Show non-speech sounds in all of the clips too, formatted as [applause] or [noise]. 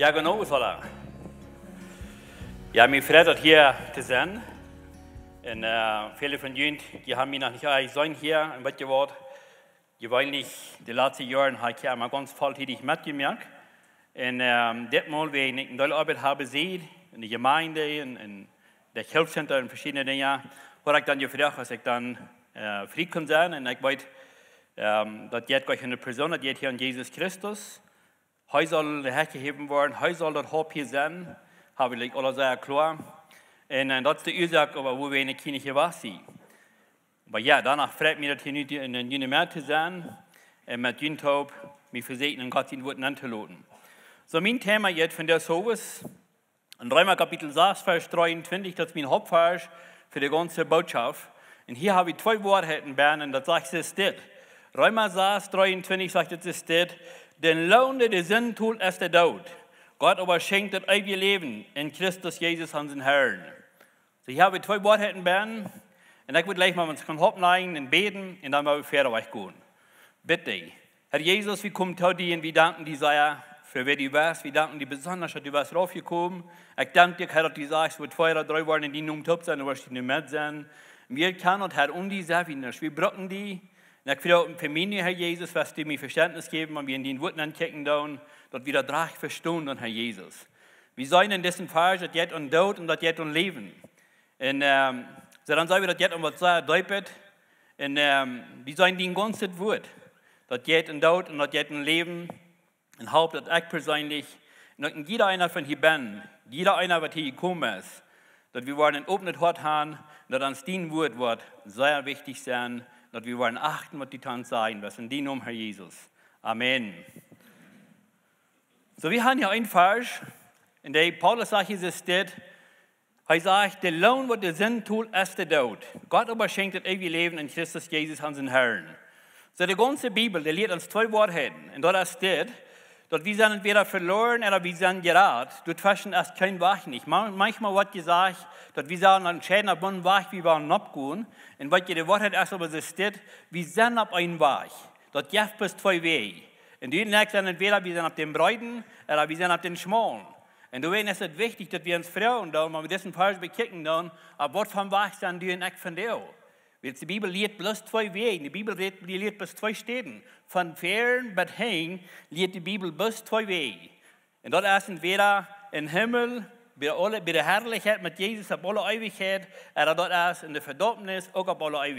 Ja, genau, soll er. Ja, mir freut es hier sein. Und äh, viele von Ihnen, die haben mich noch nicht gesehen hier ein bisschen Wort. Gewöhnlich, die letzten Jahre habe ich immer ganz volltätig mitgemerkt. Und ähm, das Mal, wenn ich eine Arbeit habe, sehe, in der Gemeinde, in, in der Hilfscenter, in verschiedenen Dingen, habe ich dann gefragt, dass ich dann äh, frei kann sein. Und ich weiß, ähm, dass jetzt eine Person, die hier an Jesus Christus, Hij soll hergegeven worden, hij soll dat hoop hier zijn, habe ich alles sehr klar. Und das ist die Ursache, aber wo wir in der Kirche waren. Aber ja, danach freut mich, dass hier nicht in der Jünger zu sein, und mit Jüntaub mich versegnen, Gott in Worten anzuladen. So, mein Thema jetzt von der Service, in Römer Kapitel 6, Vers 23, das ist mein Hauptvers für die ganze Botschaft. Und hier habe ich zwei Worte in Bern, und das sagt es das. Römer 6, 23 sagt es das, den Lohn der Sinn tut ist der Tod. Gott aber schenkt das ewige Leben in Christus Jesus, unseren Herrn. So, ich habe zwei Worte in Bern. Und ich würde gleich mal uns hochnehmen und beten und dann mal wir fertig gehen. Bitte. Herr Jesus, wir kommen zu dir und wir danken dir sehr für wer du warst. Wir danken dir besonders, dass du warst raufgekommen. Ich danke dir, Herr, dass du sagst, wo zwei oder drei waren in die Nummer top sein, du wirst nicht mehr sein. Wir können und Herr, um die Sachen, wir brauchen die. Und ich will für mich, Herr Jesus, was du mir Verständnis geben, und wir in den Worten ankicken, dort wieder drach verstehen, Herr Jesus. Wir sollen in diesem Fall, das jetzt und Tod und das jetzt und Leben. Und ähm, so dann sollen wir das jetzt und was sagen, deupet. Und ähm, wir sollen den ganzen Wort, das jetzt und Tod und das jetzt und Leben, und haupt das ich persönlich, und jeder einer von hier bin, jeder einer, was hier gekommen ist, dass wir wollen ein offenes Hort haben, dass uns den Wort wird sehr wichtig sein, dass wir wollen achten, was die Tanz sagen, was in die um Herr Jesus. Amen. So, wir haben hier ein Vers, in der Paulus sagt, es steht, er sagt, der Lohn, was der Sinn tut, ist der Tod. Gott aber schenkt das ewige Leben in Christus Jesus, unseren Herrn. So, die ganze Bibel, die lehrt uns zwei Wahrheiten. Und dort steht, dass wir sind entweder verloren oder wir sind gerad. Du zwischen erst kein Wach nicht. Manchmal wird gesagt, dass wir sagen, ein Schäden auf einen Wach, wir waren abgehen. Und was die Wahrheit ist, aber steht, wir sind auf einen Wach. Das gibt bis zwei Wege. Und die nächsten sind entweder wir sind auf dem Breiten oder wir sind auf den Schmalen. Und deswegen ist es wichtig, dass wir uns fragen, wenn wir diesen Fall bekicken, dann, ab was vom Wach sind die und ich von. Weil die Bibel lehrt bloß zwei Wege. Die Bibel lehrt bloß zwei Städten. Von fern bis hin lehrt die Bibel bloß zwei Wege. Und dort ist entweder im Himmel, bei, alle, bei der Herrlichkeit mit Jesus auf alle Ewigkeit, oder dort ist in der Verdammnis auch auf alle.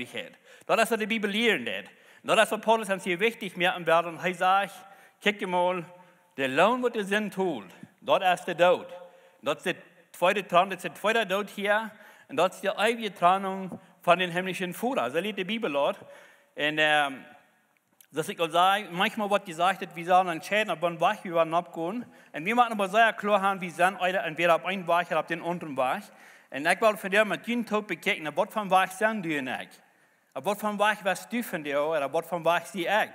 Dort ist was die Bibel lehrt. Und dort ist was Paulus uns hier wichtig merken. Und er sagt, kick mal, der Lohn, was der Sinn tut, dort ist der Tod. Dort ist der zweite Trennung, das ist der zweite Tod hier. Und dort ist die ewige Trennung von den himmlischen Vater. So liest die Bibel dort. Und ähm, dass ich auch sage, manchmal wird gesagt, wir sollen entscheiden, ob wir Weg wir werden abgehen. Und wir machen aber sehr klar haben, wir sind entweder auf einen Weg oder auf den anderen Weg. Und ich will von dir mit jedem Tag bekennen, ob was vom Weg sind du und ich. Ob was vom Weg was du von dir oder was vom Weg sie ich.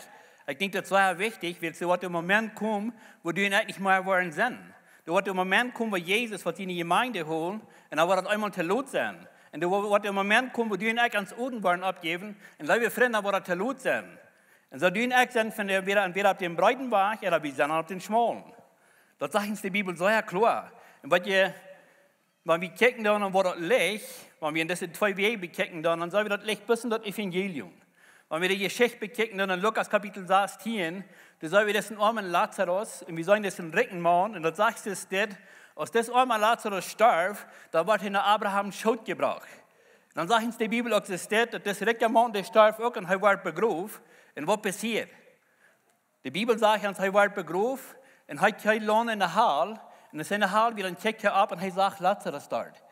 Ich denke, das ist sehr wichtig, weil so wird der Moment kommen, wo du ich nicht mehr wollen sind. Da wird der Moment kommen, wo Jesus was in die Gemeinde holen, und dann wird das einmal zu lot sein. Und da wird der Moment kommen, wo du und ich ans Odenborn abgeben, und liebe Freunde, wo das zu lot Und so du und ich sind von der, entweder auf dem breiten Weg oder wir sind auf dem schmalen. Das sagt uns die Bibel sehr klar. Und wenn wir, wenn wir kicken dann, wo das Licht, wenn wir in diese zwei Wege kicken dann, dann soll wir das Licht bis in das Evangelium. Wenn wir die Geschichte bekicken, dann in Lukas Kapitel 16, da sollen wir diesen armen Lazarus, und wir sollen diesen Recken machen, und das sagt es dort, als das arme Lazarus starb, da wird in Abraham Schuld gebracht. Dann sagt uns die Bibel auch, dass das Recken Mann, der starb auch, und er wird begraben. Und was passiert? Die Bibel sagt uns, er wird begraben, und er geht in der Hall, und in seiner Hall wird ein Check ab, und er sagt, Lazarus dort.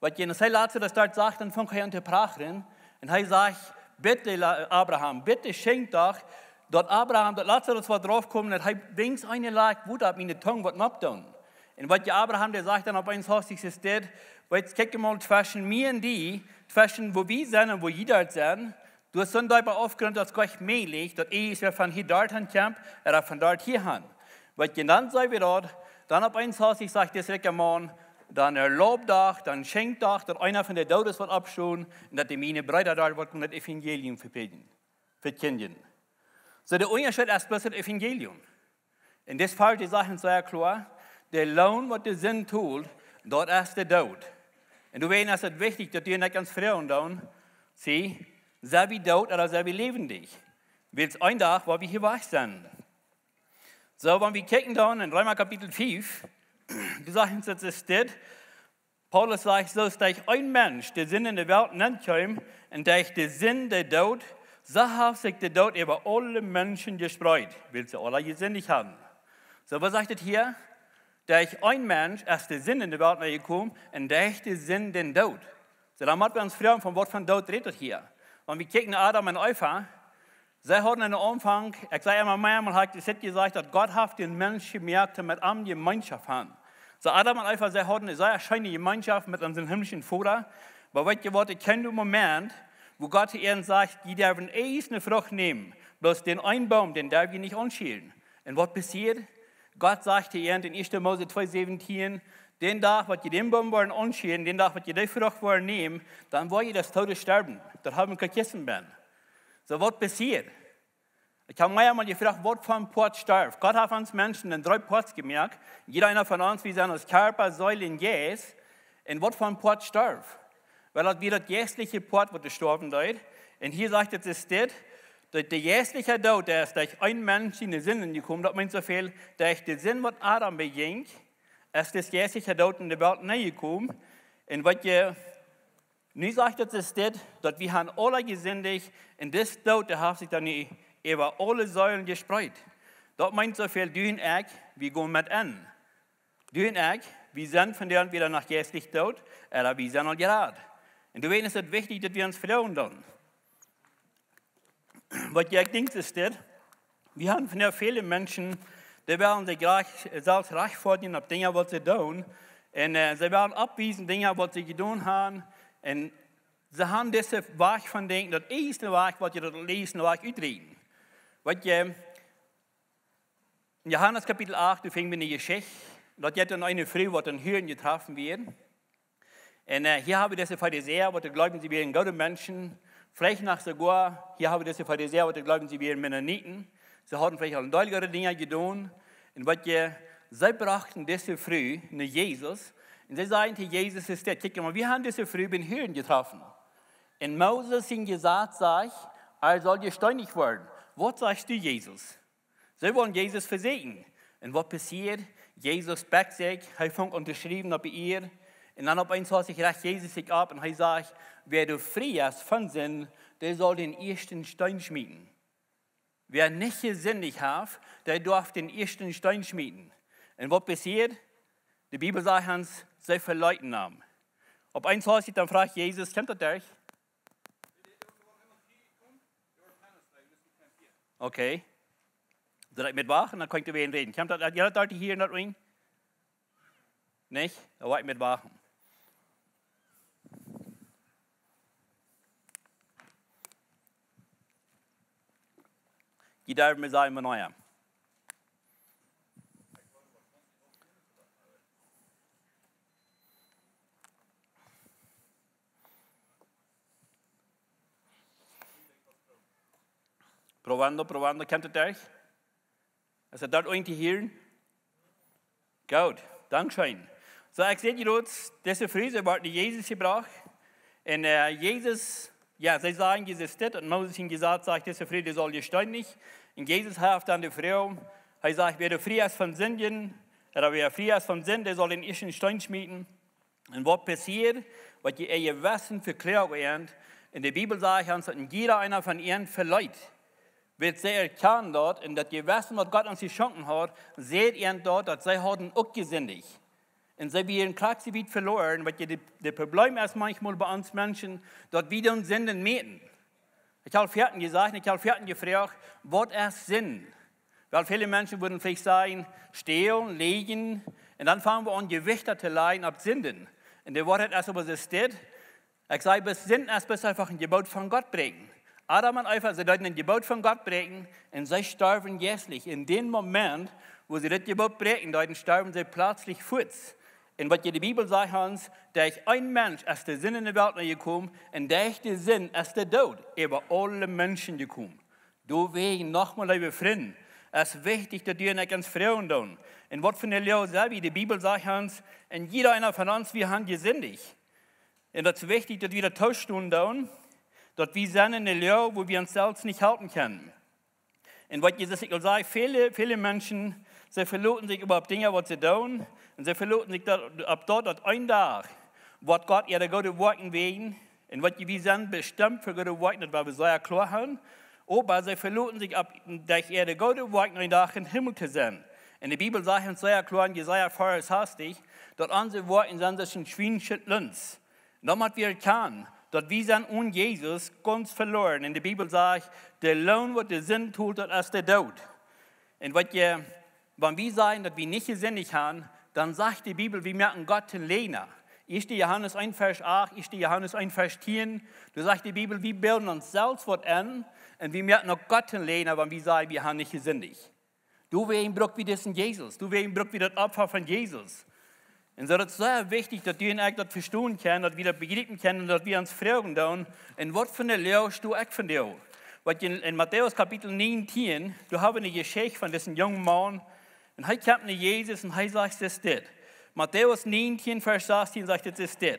Weil wenn er Lazarus dort sagt, dann er an zu prachen, und er sagt, bitte Abraham, bitte schenk doch, dort Abraham, dort Lazarus war draufgekommen, er wenigstens eine lag, Wut ab meine Tongue, was noch tun. Und was Abraham, der sagt dann auf eins Haus, es steht, weil jetzt kicken mal zwischen mir und die, zwischen wo wir sind und wo jeder sind, du hast so ein dabei aufgenommen, dass Gott mehr liegt, dass ich wer von hier dort hin kommt, oder von dort hier hin. Weil dann sei wir dort, dann auf eins Haus, ich sage das direkt Mann, dann erlaubt doch, dann schenkt doch, dass einer von der Todes wird abschauen und dass die meine Brüder da wird und das Evangelium verbinden, verkünden. So der Unterschied ist bloß das Evangelium. In das Fall die Sachen sehr klar, der Lohn, was der Sinn tut, dort ist der Tod. Und du weißt, es ist wichtig, dass du nicht ganz Frauen tun, sie, sei wie tot oder sei wie lebendig. Weil es ein Tag, wo wir hier wach sind. So, wenn wir kicken dann in Römer Kapitel 5, [clears throat] du sagst, dass es steht, Paulus sagt, so ist ein Mensch, der Sinn in der Welt kommt, und der Sinn der Tod, so hat sich der Tod über alle Menschen gespreut, will sie alle gesinnig haben. So, was sagt das hier? Der ein Mensch ist der Sinn in der Welt gekommen, und der Sinn den Tod. So, dann müssen wir uns fragen, von was von Tod redet hier. Wenn wir kicken Adam und Eva, sie hatten in Anfang, ich sage immer mehr, man hat gesagt, dass Gott hat den Menschen gemerkt, mit einem Gemeinschaft haben. So Adam und Eva, sie hatten eine sehr schöne Gemeinschaft mit unserem himmlischen Vater. Aber weißt du was, ich kenne den Moment, wo Gott ihnen sagt, die dürfen eh eine Frucht nehmen, bloß den einen Baum, den darf ich nicht anschielen. Und was passiert? Gott sagte ihnen in 1. Mose 2,17, den Tag, was ihr den Baum wollen anschielen, den Tag, was ihr die Frucht wollen nehmen, dann wollt ihr das Tode sterben. Das haben wir gegessen werden. So was passiert? Ich habe mir einmal gefragt, was für ein Port starb. Gott hat uns Menschen in drei Ports gemerkt. Jeder einer von uns, wie sein Körper, Säulen, Jäs. Und was für ein Port starb. Weil das wieder das jästliche Port, wo gestorben ist. Und hier sagt es, es steht, dass der jästliche Tod, der ist durch ein Mensch in den Sinn gekommen, das meint so viel, durch den Sinn, was Adam beging, ist das jästliche Tod in der Welt nicht gekommen. Und was ihr nicht sagt, es steht, dass wir haben alle gesündigt, und das der hat sich dann über alle Säulen gespreut. Dat meint so viel, und ich, wir gehen mit an. Und ich, wir sind von der wieder nach geistlich tot, oder wir sind al gerade. Und du weißt, es ist wichtig, dass wir uns vertrauen dann. Was ich denke, ist das, wir haben von der viele Menschen, die werden sich gleich, selbst recht verdienen auf Dinge, was sie tun. Und äh, sie werden abwiesen, Dinge, was sie getan haben. Und sie haben diese Weg von Denken, das erste Weg, was sie das lesen, Weg utreden. Wat je, in Johannes Kapitel 8, du fing wir eine Geschichte, dort hat dann eine Frau, die dann Hirn getroffen wird. Und äh, hier habe ich diese Pharisäer, die glauben, sie wären gute Menschen. Vielleicht nach sogar, hier habe ich diese Pharisäer, die glauben, sie wären Mennoniten. Sie hatten vielleicht auch deutlichere Dinge getan. Und was je, sie brachten nach Jesus. Und sie sagen zu Jesus, ist der, guck mal, wir haben diese Früh beim Hirn getroffen. Und Moses hat gesagt, sagt, er soll gesteinigt werden. Was sagst du, Jesus? Sie wollen Jesus versehen. Und was passiert? Jesus backt sich, er fängt unterschrieben bei ihr. Und dann auf einmal sich recht Jesus sich ab und er sagt, wer du frei ist von Sinn, der soll den ersten Stein schmieden. Wer nicht gesinnig hat, der darf den ersten Stein schmieden. Und was passiert? Die Bibel sagt uns, sie verleuten haben. Ob eins heißt, dann fragt Jesus, kennt ihr euch? Okay. Seid mit wach dann könnt ihr mit reden. Kommt das, jeder Leute hier in das Ring? Nicht? Da wart mit wachen. Jeder mit seinem Neuer. Probando, probando. Kennt ihr euch? Ist er dort irgendwie hier? Gut, Dankeschön. So, ich sehe jetzt, diese Friese wird Jesus gebracht. Und äh, Jesus, ja, sie sagen, Jesus steht, und Moses hat gesagt, sagt, diese Friede soll gesteinigt. Und Jesus hat dann die Frau, er sagt, wer frei ist von Sünden, oder wer frei ist von Sünden, der soll den ersten Stein schmieden. Und was passiert, was ihr Wissen verklärt wird, in der Bibel sagt uns, dass jeder einer von ihnen verleiht wird sie erkennen dort, in das Gewässer, was Gott uns geschenkt hat, seht ihr dort, dass sie haben auch gesündigt. Und sie werden Kraftgebiet verloren, weil die, die Problem ist manchmal bei uns Menschen, dort wieder uns Sünden mieten. Ich habe Pferden gesagt, ich habe Pferden gefragt, was ist Sinn? Weil viele Menschen würden vielleicht sagen, stehlen, legen, und dann fangen wir an, Gewichte zu leiden ab Sünden. Und der Wort hat erst steht, ich sage, bis Sünden ist bis einfach ein Gebot von Gott bringen. Adam und Eva, sie deuten ein Gebot von Gott brechen und sie sterben jährlich. In dem Moment, wo sie das Gebot brechen, deuten sterben sie plötzlich fort. Und was die Bibel sagt uns, dass ein Mensch aus der Sinn in der Welt gekommen und durch den Sinn ist der Tod über alle Menschen gekommen. Du wegen nochmal, liebe Freunde, Es ist wichtig, dass wir nicht ganz Frauen tun. Und was für eine Lehre selber, die Bibel sagt uns, und jeder einer von uns, wir haben gesündigt. Und das ist wichtig, dass wir das Tauschstunden tun, dass wir sind in einer Lehre, wo wir uns selbst nicht halten können. Und was Jesus sagt, viele, viele Menschen, sie verloten sich über Dinge, was sie tun, und sie verloten sich ab dort, dass ein Tag, was Gott ihre gute Worten wegen, und was wir sind bestimmt für gute das war wir sehr klar haben, aber sie verloten sich ab, dass ihre gute Worten ein Tag im Himmel zu sein. In der Bibel sagt uns sehr klar in Jesaja 4, hastig, dass unsere Worte sind das ein Schweinschüttlens. Damit wir kann, dass wir sind ohne Jesus ganz verloren. In der Bibel sagt, der Lohn, was der Sinn tut, das ist der Tod. Und was wir, wenn wir sagen, dass wir nicht gesinnig haben, dann sagt die Bibel, wir merken Gott in Lena. Ich stehe Johannes 1, Vers 8, ich stehe Johannes 1, Vers 10. Du sagst die Bibel, wir bilden uns selbst was an und wir merken noch Gott in Lena, wenn wir sagen, wir haben nicht gesinnig. Du wirst ihn wie das in Jesus. Du wirst ihn wie das Opfer von Jesus. Und so ist es sehr wichtig, dass wir das verstehen können, dass wir das begreifen können, dass wir uns fragen tun, und was für eine Lehre du auch von dir? Weil in, in Matthäus Kapitel 19, du hast eine Geschichte von diesem jungen Mann, und er kommt zu Jesus und er sagt, das ist das. Matthäus 19, Vers 16 sagt, das ist das.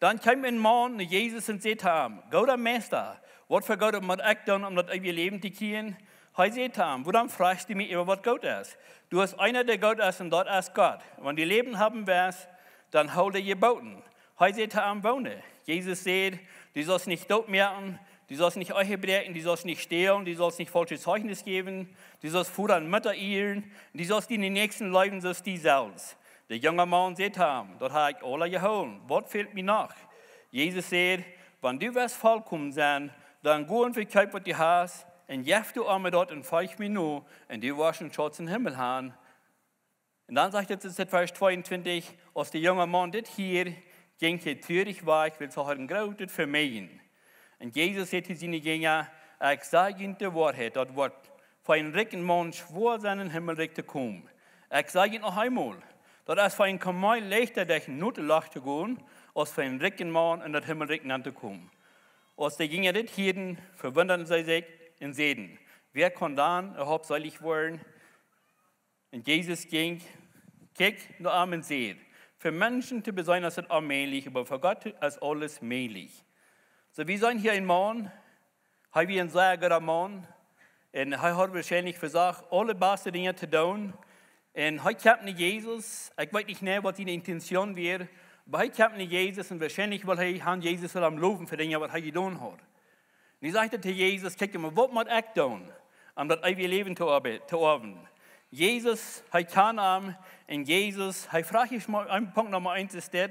Dann kommt ein Mann zu Jesus und sagt ihm, Gott Meister, was für Gott muss ich tun, um das ewige Leben zu kriegen? Hij zei hem, waarom fragst du mich über was Gott ist? Du hast einer, der Gott ist und dort ist Gott. Wenn du Leben haben wirst, dann hol dir geboten. Hij zei ihm, wohne. Jesus sagt, du sollst nicht tot merken, du sollst nicht euch brechen, du sollst nicht stehlen, du sollst nicht falsches Zeugnis geben, du sollst und Mütter ehren, du sollst in den nächsten Leben sollst die selbst. Der junge Mann sagt ihm, dort habe ich alle geholt, was fehlt mir noch? Jesus sagt, wenn du wirst vollkommen sein, dann geh und verkauf, was du hast, en du arme dort in fünf Minuten und die waschen Schatz in den Himmel haben. Und dann sagt jetzt in Vers 22, als der junge Mann das hier ging hier türig war, ich will so ein großes vermeiden. Und Jesus sagte zu seinen Jüngern, ich sage ihnen die Wahrheit, das Wort für einen reichen Mann schwor seinen Himmel zu kommen. Ich sage ihnen noch einmal, dass es für einen Kamel leichter durch Notelach zu gehen, als für einen reichen Mann in das Himmel zu kommen. Als die Jünger das hielten, verwunderten sie sich, in Seden. Wer kann dann überhaupt selig werden? Und Jesus ging, kick nur am und seht. Für Menschen zu sein, ist es allmählich, aber für Gott ist alles mählich. So, wir sind hier in Mann, haben wir einen sehr guten Mann, und er hat wahrscheinlich gesagt, alle besten Dinge zu tun. Und heute kommt nicht Jesus, ich weiß nicht mehr, was seine Intention wäre, aber heute kommt nicht Jesus und wahrscheinlich will er Jesus am Loben für Dinge, was er getan hat. Und ich sagte zu Jesus, kijk mal, wat moet ik doen om dat eeuwige leven te hebben? Jesus, hij kan am, en Jesus, hij vraagt je mal, ein Punkt Nummer eins ist das,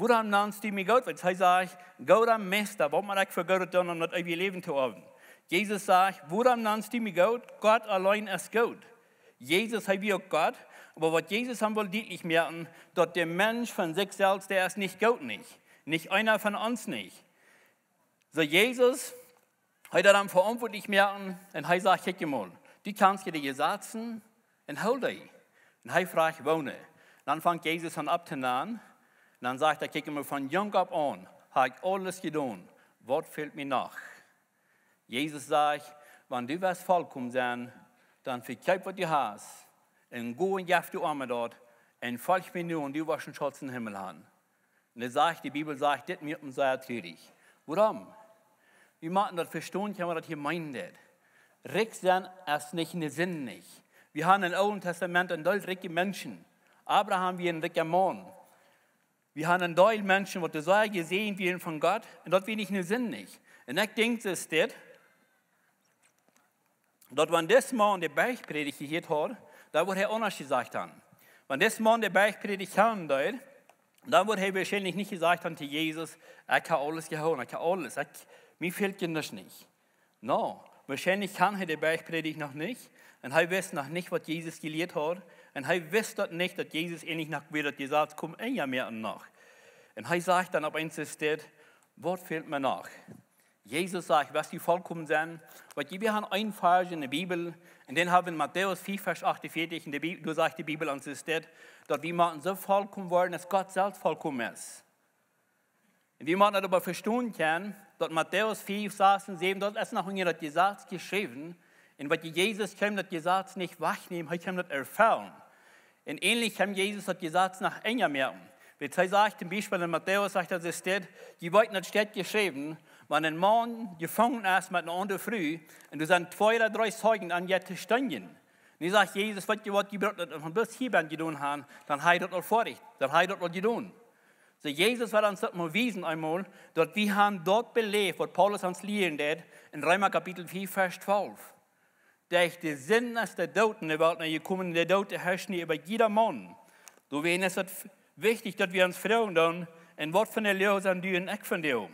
woran nennst du mich Gott? Weil er sagt, Gott am Meister, was muss ich für Gott tun, um das ewige Leben zu haben? Jesus sagt, woran nennst du mich Gott? Allein ist Gott. Jesus hat wie Gott, aber was Jesus haben will deutlich merken, dass der Mensch von sich selbst, der ist nicht Gott nicht. Nicht einer von uns nicht. So Jesus, Heute dann verantwortlich merken, und er sagt, kijk mal, die kannst du dir setzen und hol dich. Und er fragt, wohne. Dann fängt Jesus an abzunehmen. Dann sagt er, kijk mal, von jung ab an, habe ich alles getan. Was fehlt mir noch? Jesus sagt, wenn du wirst vollkommen sein, dann verkauf, was du hast, und geh und jaff die Arme dort, und folg mir nur, und du wirst einen Schatz im Himmel haben. Und er sagt, die Bibel sagt, das mir sehr traurig. Warum? Wir machen das verstehen, was das hier meint. Reich sein ist nicht in der Sinn nicht. Wir haben im Alten Testament ein reiche Menschen. Abraham wie ein reicher Mann. Wir haben ein Teil Menschen, die so gesehen werden von Gott, und das wir nicht in der Sinn nicht. Und ich denke, es ist das, dass wenn das Mann der Bergpredigt gehört hat, da wird er anders gesagt haben. Wenn das Mann der Bergpredigt haben dort, dann wird er wahrscheinlich nicht gesagt haben zu Jesus, ich habe alles geholt, ich habe alles, ich, mir fehlt das nicht. No, wahrscheinlich kann er die Bergpredigt noch nicht. Und er weiß noch nicht, was Jesus gelehrt hat. Und er dort nicht, dass Jesus ähnlich nach wieder gesagt kommt, ein Jahr mehr noch. Und er sagt dann, ob eins ist, was fehlt mir noch? Jesus sagt, was die vollkommen sind. Weil wir haben einen Vers in der Bibel, und den haben wir Matthäus 4, Vers 48, in der Bibel, du sagst die Bibel, ist das, dass wir so vollkommen werden, dass Gott selbst vollkommen ist. Und wie man darüber verstehen kann, dort Matthäus 4, 16, 7, dort ist noch in das Gesetz geschrieben, Und was Jesus kam, das gesagt nicht wegnehmen, er kam das erfahren. Und ähnlich kam Jesus das gesagt nach enger merken. Wie er sagt, zum Beispiel in Matthäus sagt er, es steht, die Worte nicht steht geschrieben, wenn ein Mann gefangen ist mit einer anderen Früh und du sind zwei oder drei Zeugen an jetzt stehen. Und ich sage, Jesus, was die Worte von bis hier getan haben, dann hat er das vor dich, dann hat er das getan. So Jesus wird uns das mal wiesen einmal, dass wir haben dort belebt, was Paulus uns lehren hat, in Römer Kapitel 4, Vers 12. Der Sinn ist der Tod in der Welt gekommen, der Tod herrscht über jeder Mann. So wäre es wichtig, dass wir uns fragen, dann, in was für eine Lehre sind die und ich von dir.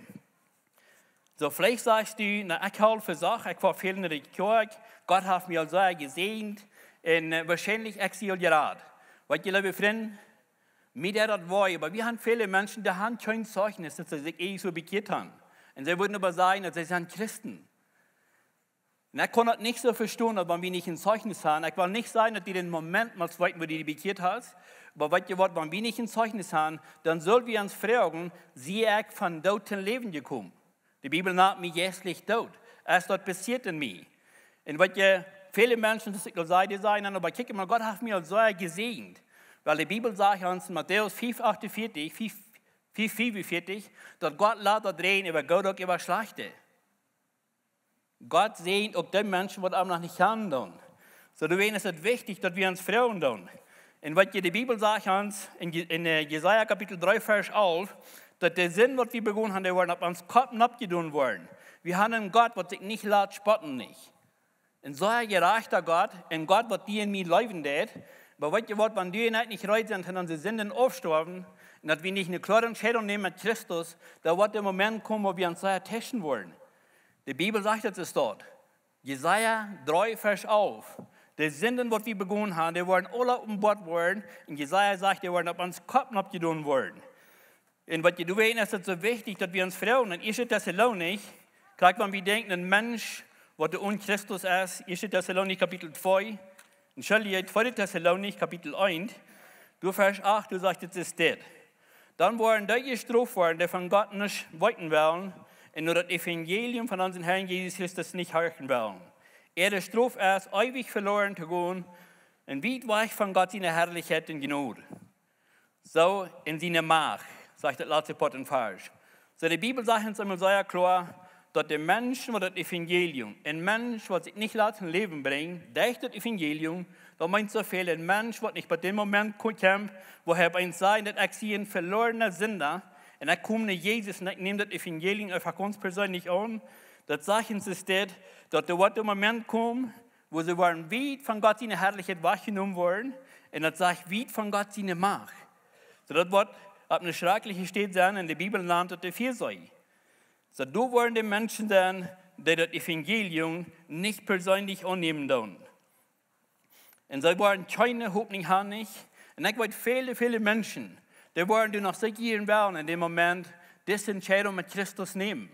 So vielleicht sagst du, na, ich halte für Sache, ich war viel in der Kirche, Gott hat mich also gesehen und äh, wahrscheinlich exil gerade. Weil ihr liebe Freunde, mir der das war, aber wir haben viele Menschen, die haben kein Zeugnis, dass sie sich eh so bekehrt haben. Und sie würden aber sagen, dass sie sind Christen. Und ich kann das nicht so verstehen, wenn wir nicht ein Zeugnis haben. Ich will nicht sagen, dass die den Moment mal zweiten, wo die bekehrt hast, aber wenn wir nicht ein Zeugnis haben, dann sollen wir uns fragen, sie ist von toten Leben gekommen. Die Bibel nennt mich jährlich tot. Es dort passiert in mir. Und was viele Menschen, das ich sagen, sagen, aber guck mal, Gott hat mir so gesegnet. Weil die Bibel sagt uns in Matthäus 5, 48, 5, 5, 45, dass Gott lässt drehen über Gott und über Schlechte. Gott sehnt, ob die Menschen, die am noch nicht handeln. So, du ist es wichtig, dass wir uns fragen. Dann. Und was die Bibel sagt uns in, in äh, Jesaja Kapitel 3, Vers 11, dass der Sinn, was wir begonnen haben, der worden, ab uns Kopf abgetan worden. Wir haben einen Gott, der sich nicht laut spotten nicht. Und so ein gerechter Gott, ein Gott, der dir in mir leben wird, aber was ihr wollt, wenn die nicht reut sind, dann unsere Sünden aufsterben, und dass wir nicht eine klare Entscheidung nehmen mit Christus, da wird der Moment kommen, wo wir uns so testen wollen. Die Bibel sagt es dort. Jesaja 3, Vers auf. Die Sünden, die wir begonnen haben, die werden alle umbord worden. Und Jesaja sagt, die werden auf uns Kopf abgetan worden. Und was du weißt, ist es so wichtig, dass wir uns fragen. Und das nicht? Gleich, wenn wir denken, ein Mensch, was der un Christus ist, ist Thessalonik Kapitel 2. Und schau dir 2. Thessalonik Kapitel 1. Du Vers 8, du sagst, es ist das. Dann wollen die gestraft worden, die von Gott nicht wollten wollen, und nur das Evangelium von unserem Herrn Jesus Christus nicht hören wollen. Er ist Straf ist, ewig verloren zu gehen und weit weg von Gott seine Herrlichkeit und Gnade. So in seiner Macht, sagt das letzte Pot und falsch. So die Bibel sagt uns immer sehr klar, dass der Mensch mit das Evangelium, ein Mensch, der sich nicht lassen Leben bringt, durch das Evangelium, da meint so viel, ein Mensch, der nicht bei dem Moment kommt, wo er ein sein, dass sie ein verlorener Sünder und komme nach Jesus und nehme das Evangelium einfach ganz persönlich an. Das Sachen ist das, dass der Moment kommt, wo sie waren weit von Gott seine Herrlichkeit wahrgenommen worden und das sagt weit von Gott seine Macht. So das Wort ab eine schreckliche steht sein in der Bibel lernt, der viel sei. So du wollen die Menschen sein, die das Evangelium nicht persönlich annehmen sollen. Und sie wollen keine Hoffnung nicht. Und ich weiß viele, viele Menschen, die wollen du noch sicher werden in dem Moment, diese Entscheidung mit Christus nehmen.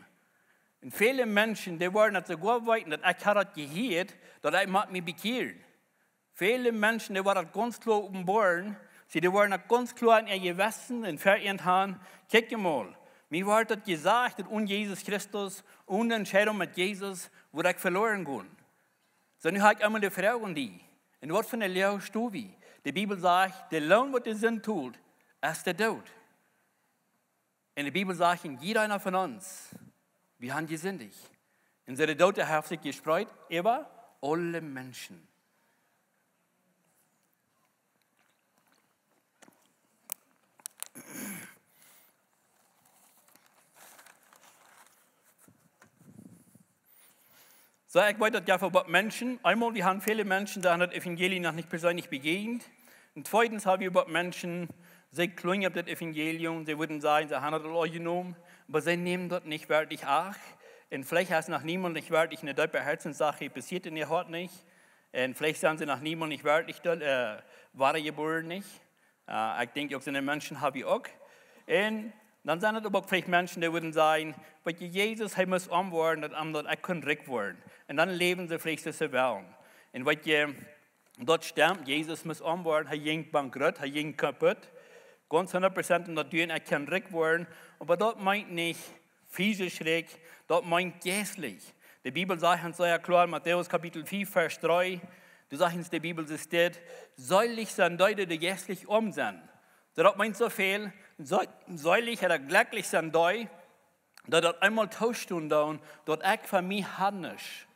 Und viele Menschen, die wollen nicht so gut weiten, dass ich habe das gehört, dass ich mich bekehren. Viele Menschen, die wollen ganz klar offenbaren, sie wollen ganz klar in ihr Gewissen und ihren Herrn, guck mal, mir wurde gesagt, dass ohne Jesus Christus, ohne Entscheidung mit Jesus, würde ich verloren gehen. So, nun habe ich einmal die Frage an die. Und was für eine Lehre du wie? Die Bibel sagt, der Lohn, was der Sinn tut, ist der Tod. In der Bibel sagt jeder einer von uns, wir haben gesündigt. Und seine Tote hat sich gespreut über alle Menschen. So, ich wollte ja für Menschen. Einmal, wir haben viele Menschen, die haben das Evangelium noch nicht persönlich begegnet. Und zweitens haben wir Menschen, Sie klingen auf das Evangelium, sie würden sagen, sie haben das genommen, aber sie nehmen das nicht wirklich auch. Und vielleicht du nach niemand nicht wirklich eine tiefe Herzenssache passiert in ihr Hort nicht. Und vielleicht sind sie nach niemand nicht wirklich äh, wahre geboren nicht. Äh, ich denke, auch so eine Menschen habe ich auch. Und dann sind es aber vielleicht Menschen, die würden sagen, weil Jesus hat muss umworden, dass ich kann recht werden. Und dann leben sie vielleicht diese Welt. Und weil dort stimmt, Jesus muss umworden, er ging bankrott, er ging kaputt ganz 100% in der Dien erkennt werden. Aber dort meint nicht physisch recht, dort meint geistlich. Die Bibel sagt uns sehr klar, Matthäus Kapitel 4, Vers 3, du sagst uns, die Bibel steht, säulich sein Deute, die gästlich um sind. Das meint so viel, säulich oder glücklich sein Deut, dass das einmal tauscht und dann, dort ich für mich handisch.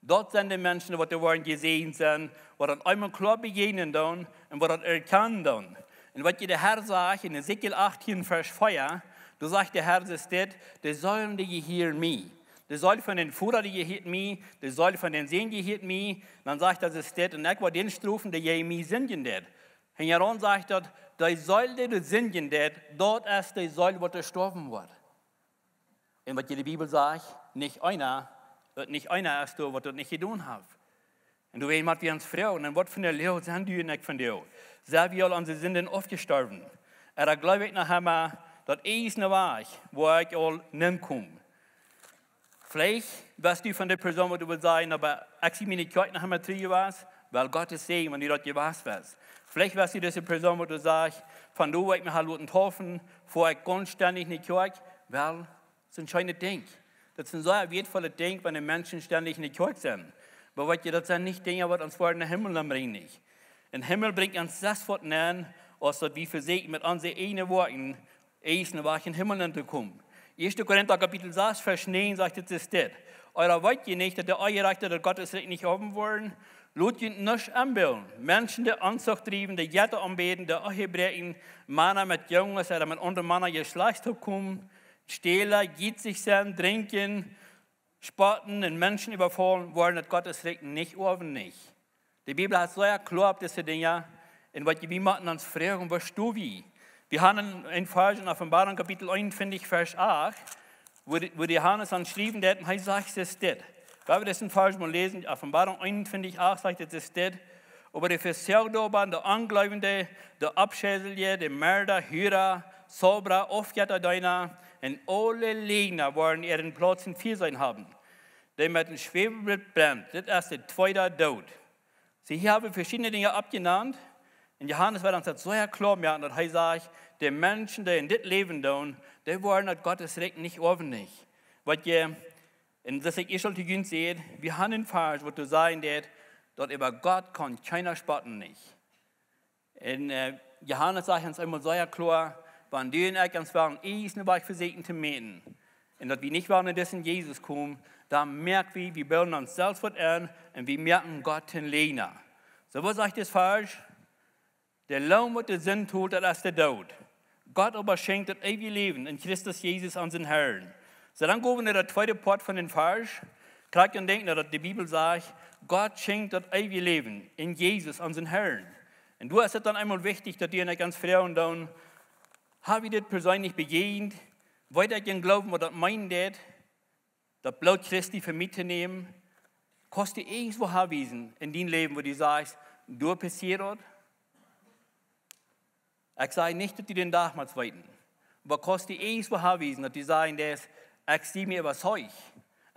Dort sind die Menschen, die wollen gesehen sind, die das einmal klar begegnen dann und die das erkennen dann. Und was der Herr sagt in Ezekiel 18, Vers 4, du sagst der Herr, das steht, die sollen die hier mir. Die Säule von den Fuhrer, die hielt mich, die Säule von den Seen, die hielt mich. Dann sagt er, das steht, und ich war den Strophen, die je mich singen det. Und Jaron sagt dort, die Säule, die singen det, dort ist die Säule, wo gestorben wird. Und was die Bibel sagt, nicht einer, nicht einer ist du, was du nicht getan hast. Und du weißt, was wir uns fragen, und was von der Leo sind die nicht von dir? Sie sind oft gestorben. Er glaube ich noch einmal, das ist eine Weg, wo ich all nicht komme. Vielleicht weißt du von der Person, wo du willst sein, aber ich sehe mich nicht nach einmal drei warst, weil Gott es sehen, wenn du dort gewasst wirst. Vielleicht weißt du diese Person, wo du sagst, von du, ich mich halt taufen, vor ich ganz ständig in die Kirche, weil das ist ein schönes Ding. Das sind so wertvolle Dinge, wenn die Menschen ständig in die Kirche sind. Aber was das sind nicht Dinge, die uns vor den Himmel bringen. Nicht. Den Himmel bringt uns das Wort näher, als wir für sich mit unseren eigenen Worten erst nach den Himmel zu kommen. 1. Korinther Kapitel 6, Vers 9 sagt es das. Euer wollt ihr nicht, dass der euer Reich der Gottes nicht haben wollen? Lut ihr nicht anbilden. Menschen, die Anzucht trieben, die Jette anbeten, die euch brechen, Männer mit Jungs oder mit anderen Männern Geschlecht kommen, Stehler, sich sein, trinken, spotten und Menschen überfallen, wollen das Gottes Reich nicht offen nicht. Die Bibel hat so klar diese Dinge, in was wir machen uns fragen, was du wie? Wir haben in Vers in Offenbarung Kapitel 1, finde ich, Vers 8, wo, wo Johannes dann schrieben, der hat sagt, das. Wenn wir das in Vers mal lesen, Offenbarung 1, finde ich, 8, sagt es das. Aber die Versaugdober, der Angläubende, der Abschädelige, der Mörder, Hyra, Sobra, Aufgatter deiner, und alle Legner wollen ihren Platz in vier sein haben. Der mit dem Schwebebild brennt, das ist der zweite Tod. Sie haben verschiedene Dinge abgenannt, und Johannes wird uns das so klar machen, dass er sagt, die Menschen, die in dit Leben tun, die wollen das Gottes Recht nicht ordentlich. Weil ihr, und das ich schon zu seht, wir haben Vers, wo du sagen wird, dort über Gott kann keiner spotten nicht. Und äh, Johannes sagt uns immer so klar, wenn die in uns waren, ist eine Weich für Segen zu meten. Und dass wir nicht waren, dass in Jesus kommen, dann merken wir, wir bilden uns selbst an und wir merken Gott in Lena. So, was sagt das falsch? Der Lohn, was der Sinn tut, das ist der Tod. Gott aber schenkt das ewige Leben in Christus Jesus den Herrn. So dann gehen wir in der zweite Part von den Vers. Kriegt ihr denken, dass die Bibel sagt, Gott schenkt das ewige Leben in Jesus den Herrn. Und du hast es dann einmal wichtig, dass dir eine ganz Frauen dann, habe ich das persönlich begegnet, weiter ich glauben, was das meint, das Blut Christi für mich zu nehmen, kostet irgendwo haben in deinem Leben, wo du sagst, du passiert ich sage nicht, dass die den damals weiten. Aber kostet eins behaupten, dass die sagen, dass ich sie mir überzeugt.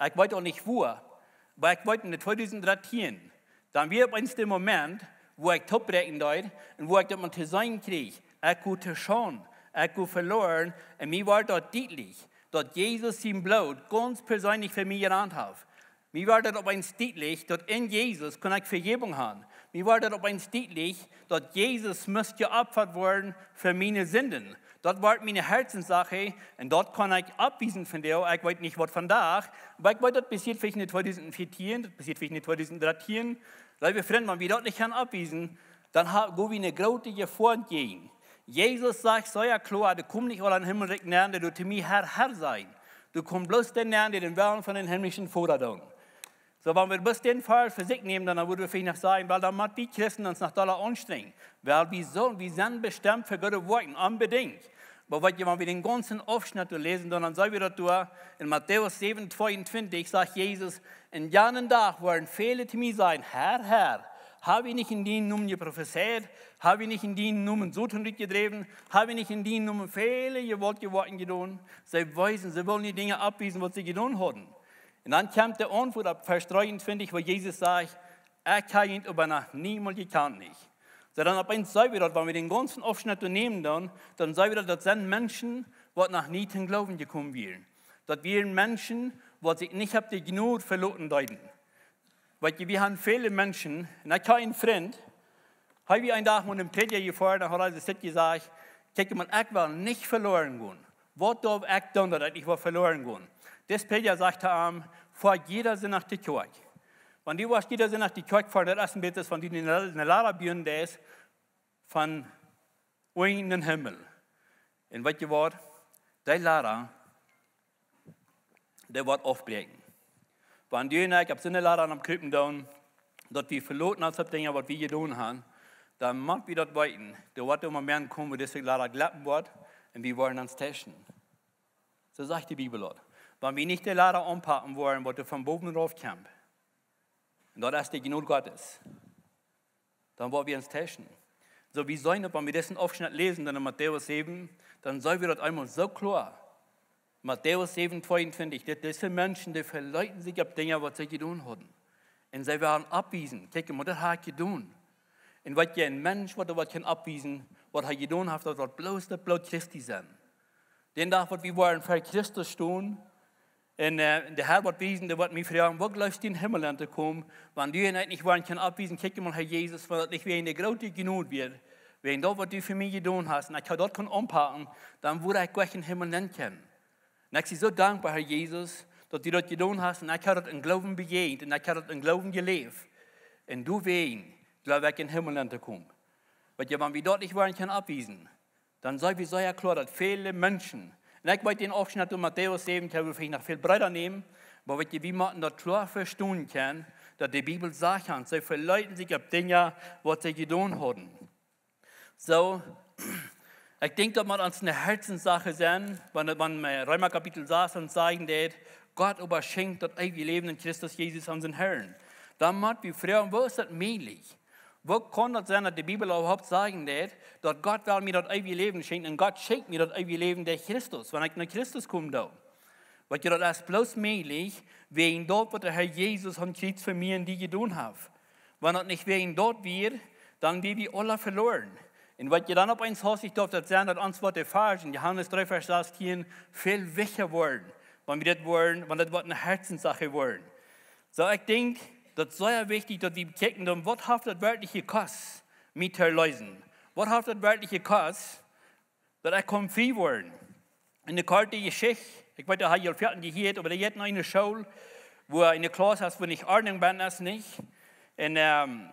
Ich weiß auch nicht wo, aber ich wollte nicht 2013. Dann wird uns der Moment, wo ich top brechen dort und wo ich das mal zu sein kriege. Ich konnte schon, ich konnte verloren und mir war dort deutlich, dass Jesus sein Blut ganz persönlich für mich gerannt hat. Mir war das aber deutlich, dass in Jesus kann ich Vergebung haben. Mir war das aber deutlich, dass Jesus müsste geopfert werden für meine Sünden. Das war meine Herzenssache und dort kann ich abwiesen von dir. Ich weiß nicht, was von da, aber ich weiß, das passiert vielleicht nicht 2014, das passiert vielleicht nicht 2013. Liebe Freunde, wenn wir dort nicht abwiesen, dann gehen wir eine große Gefahr entgegen. Jesus sagt so ja klar, du kommst nicht an den Himmel näher, du zu mir Herr, Herr sein. Du kommst bloß den näher, den Willen von den himmlischen Vorderungen. So, wenn wir bis den Fall für sich nehmen, dann würde wir vielleicht sagen, weil dann macht die Christen uns nach Dollar anstrengen. Weil wir sollen, wir sind bestimmt für Gott Worten, unbedingt. Aber wenn wir den ganzen Aufschnitt lesen, dann sagen wir dort in Matthäus 7, 22, sagt Jesus, in jenen Tag werden viele zu mir sein, Herr, Herr, habe ich nicht in den Namen geprophezeit, habe ich nicht in den Namen so getrieben, habe ich nicht in den Namen viele gewollt geworden getan. Sie weisen, sie wollen die Dinge abwiesen, was sie getan haben. Und dann kommt der Antwort ab Vers 23, wo Jesus sagt, er kann ihn aber nach niemand gekannt nicht. So dann ab sei wieder, wenn wir den ganzen Aufschnitt nehmen, dann, dann wieder, das sind Menschen, die nach nie zum Glauben gekommen wären. Das wären Menschen, was ich nicht habe, die genug verloren deuten. Weil wir haben viele Menschen, und ich habe einen Freund, habe ich einen Tag mit einem Prediger gefahren, hat er gesagt, kijk, man, ich will nicht verloren gehen. Was darf ich tun, dass ich will verloren gehen? Das Prediger sagte ihm, vor jeder Sinn nach der Kirche. Wenn die was jeder Sinn nach der Kirche fahren, das ist ein von denen eine Lara der ist, von in den Himmel. Wat je wordt, die Lara, der wird aufbrechen. Wenn ich auf seine Lara am Krippen down, dass wir verloren Dinge, was wir getan haben, dann macht wir das weiten. Der wird immer mehr kommen, wo diese Lara glatten wird, und wir wollen ans Taschen. So sagt die Bibel dort. Wenn wir nicht die Lara umpacken wollen, was von oben drauf kommt, und dort ist die Genug Gottes, dann wollen wir ans Taschen. So wie sollen, wenn wir diesen Aufschnitt lesen, dann in Matthäus 7, dann soll wir das einmal so klar. Matthäus 7, 22, diese Menschen, die verleiten sich auf Dinge, was sie getan haben. Und sie werden abwiesen. Guck mal, das hat getan. Und was ein Mensch, was er kann abwiesen, was er getan hat, das wird bloß der Blut Christi sein. Den Tag, was wir wollen für Christus tun, und äh, der Herr wird wiesen, der wird mich fragen, wo glaubst du in den Himmel anzukommen, wenn du ihn nicht wollen kann abwiesen, guck mal, Herr Jesus, weil das nicht wegen der Grote genug wird, wenn das, was du für mich getan hast, und ich kann dort umpacken, dann würde ich gleich in den Himmel nennen können. Und ich bin so dankbar, Herr Jesus, dass du das getan hast, und ich habe das in Glauben begegnet, und ich habe das in Glauben gelebt. Und du wen, glaube ich, in Himmel anzukommen. Weil ja, wenn wir dort nicht wollen können abwiesen, dann soll wir so ja klar, dass viele Menschen, und ich möchte den Aufschnitt in Matthäus 7, der will vielleicht noch viel breiter nehmen, aber wie man das klar verstehen kann, dass die Bibel sagt, sie verleiten sich auf Dinge, was sie getan haben. So, [clears throat] ich denke, dass man uns eine Herzenssache sein, wenn man im Römer Kapitel saß und sagen wird, Gott überschenkt das ewige Leben in Christus Jesus, unseren Herrn. Dann macht wie früher, wo ist das möglich? Wo kann das sein, dass die Bibel überhaupt sagen wird, dass Gott will mir das ewige Leben schenken und Gott schenkt mir das ewige Leben der Christus, wenn ich nach Christus komme da. Weil das ist bloß möglich, wegen dort, was der Herr Jesus an Kreuz für mich und die getan hat. Wenn das nicht wegen dort wird, dann werden wir alle verloren. Und was ihr dann auf eins hast, ich darf das sagen, dass uns Worte falsch in Johannes 3, Vers 16 viel wichtiger wollen, wenn wir das wollen, wenn das eine Herzenssache wollen. So, ich denke, das ist sehr wichtig, dass wir checken, was hat das wörtliche Kost mit lösen? Was hat das wörtliche Kost, dass ich komme frei worden? In der kalte Geschichte, ich weiß, da habe ich die hier, aber da hat noch eine Schule, wo in der Klasse hast, wo ich Ordnung bin, das nicht. Und ähm,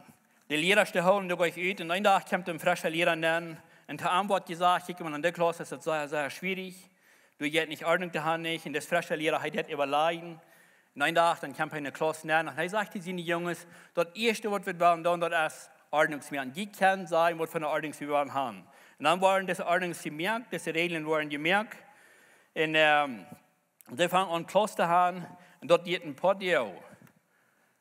der Lehrer steht holen, da gehe ich ut, und einen Tag kommt ein frischer Lehrer dann, und der Antwort gesagt, ich in der Klasse ist das sehr, sehr schwierig. Du hast nicht Ordnung da nicht, und das frische Lehrer hat überleiden. Nein, dag, dan kan de klas neer. En hij zegt tegen die jongens, dat eerste wat we willen doen, dat is ordnungsmerken. Die kan zijn wat van de ordnungsmerken hebben. En dan waren deze ordnungsmerken, deze regelen waren gemerkt. En um, die vangen aan klas te gaan. En dat deed een paar jaar.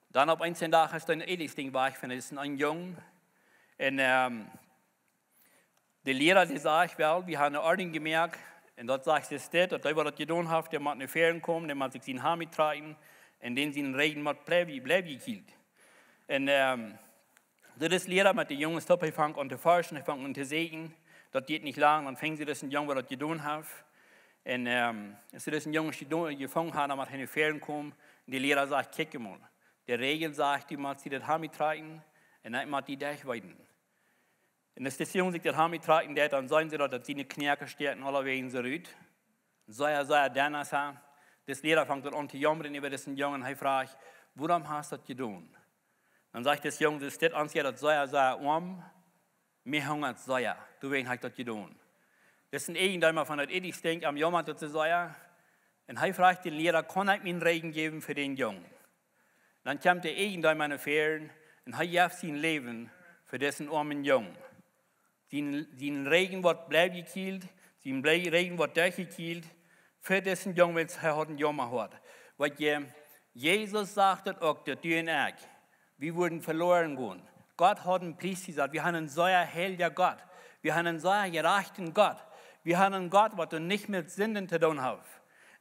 Dan op een dag is er een Elisting weg, van is een jong. En um, de leraar die zegt wel, we hebben een ordning gemerkt. En dat zegt ze steeds, dat hij wat gedaan heeft, der moet naar Ferien komen, der moet zich zijn haar mittragen, en den zijn regen moet blijven, blijven gehield. En um, dat is leraar met de jongens top, hij vangt aan te forschen, hij vangt aan te zeggen, dat geht nicht lang, dann fängt sie das ein Junge, was das getan hat. Und ähm, als sie das ein Junge gefangen haben, dann hat er in die Ferien kommen, und die Lehrer sagt, kick mal. Der Regel sagt, die muss sie das Hamid tragen, und dann muss die durchweiten. Der Station sich das Hamid tragen, der dann sagen sie, dass sie eine Knärke stärken, alle wegen so rüt. So er, so er, dann ist er. Das Lehrer fängt dann an zu jammern über diesen Jungen, er fragt, warum hast du das getan? Dann sagt das Junge, das steht an sich, dass so er, so er, um, mir hungert so er, du wen hast das getan. Das ist ein Eigentümer von der Edig Stink am Jammer zu sagen, und er fragt den Lehrer, kann ich mir einen Regen geben für den Jungen? Dann kommt der Eigentümer in Ferien, und er gibt sein Leben für diesen armen Jungen. Sein Regen wird bleiben gekillt, sein Regen diesen Jungen, weil er hat einen Jammer hat. Weil Jesus sagte auch, der du und ich, wir würden verloren gehen. Gott hat einen Priester gesagt, wir haben einen so heiliger Gott. Wir haben einen so gerechten Gott. Wir haben einen Gott, der nicht mit Sünden zu tun hat.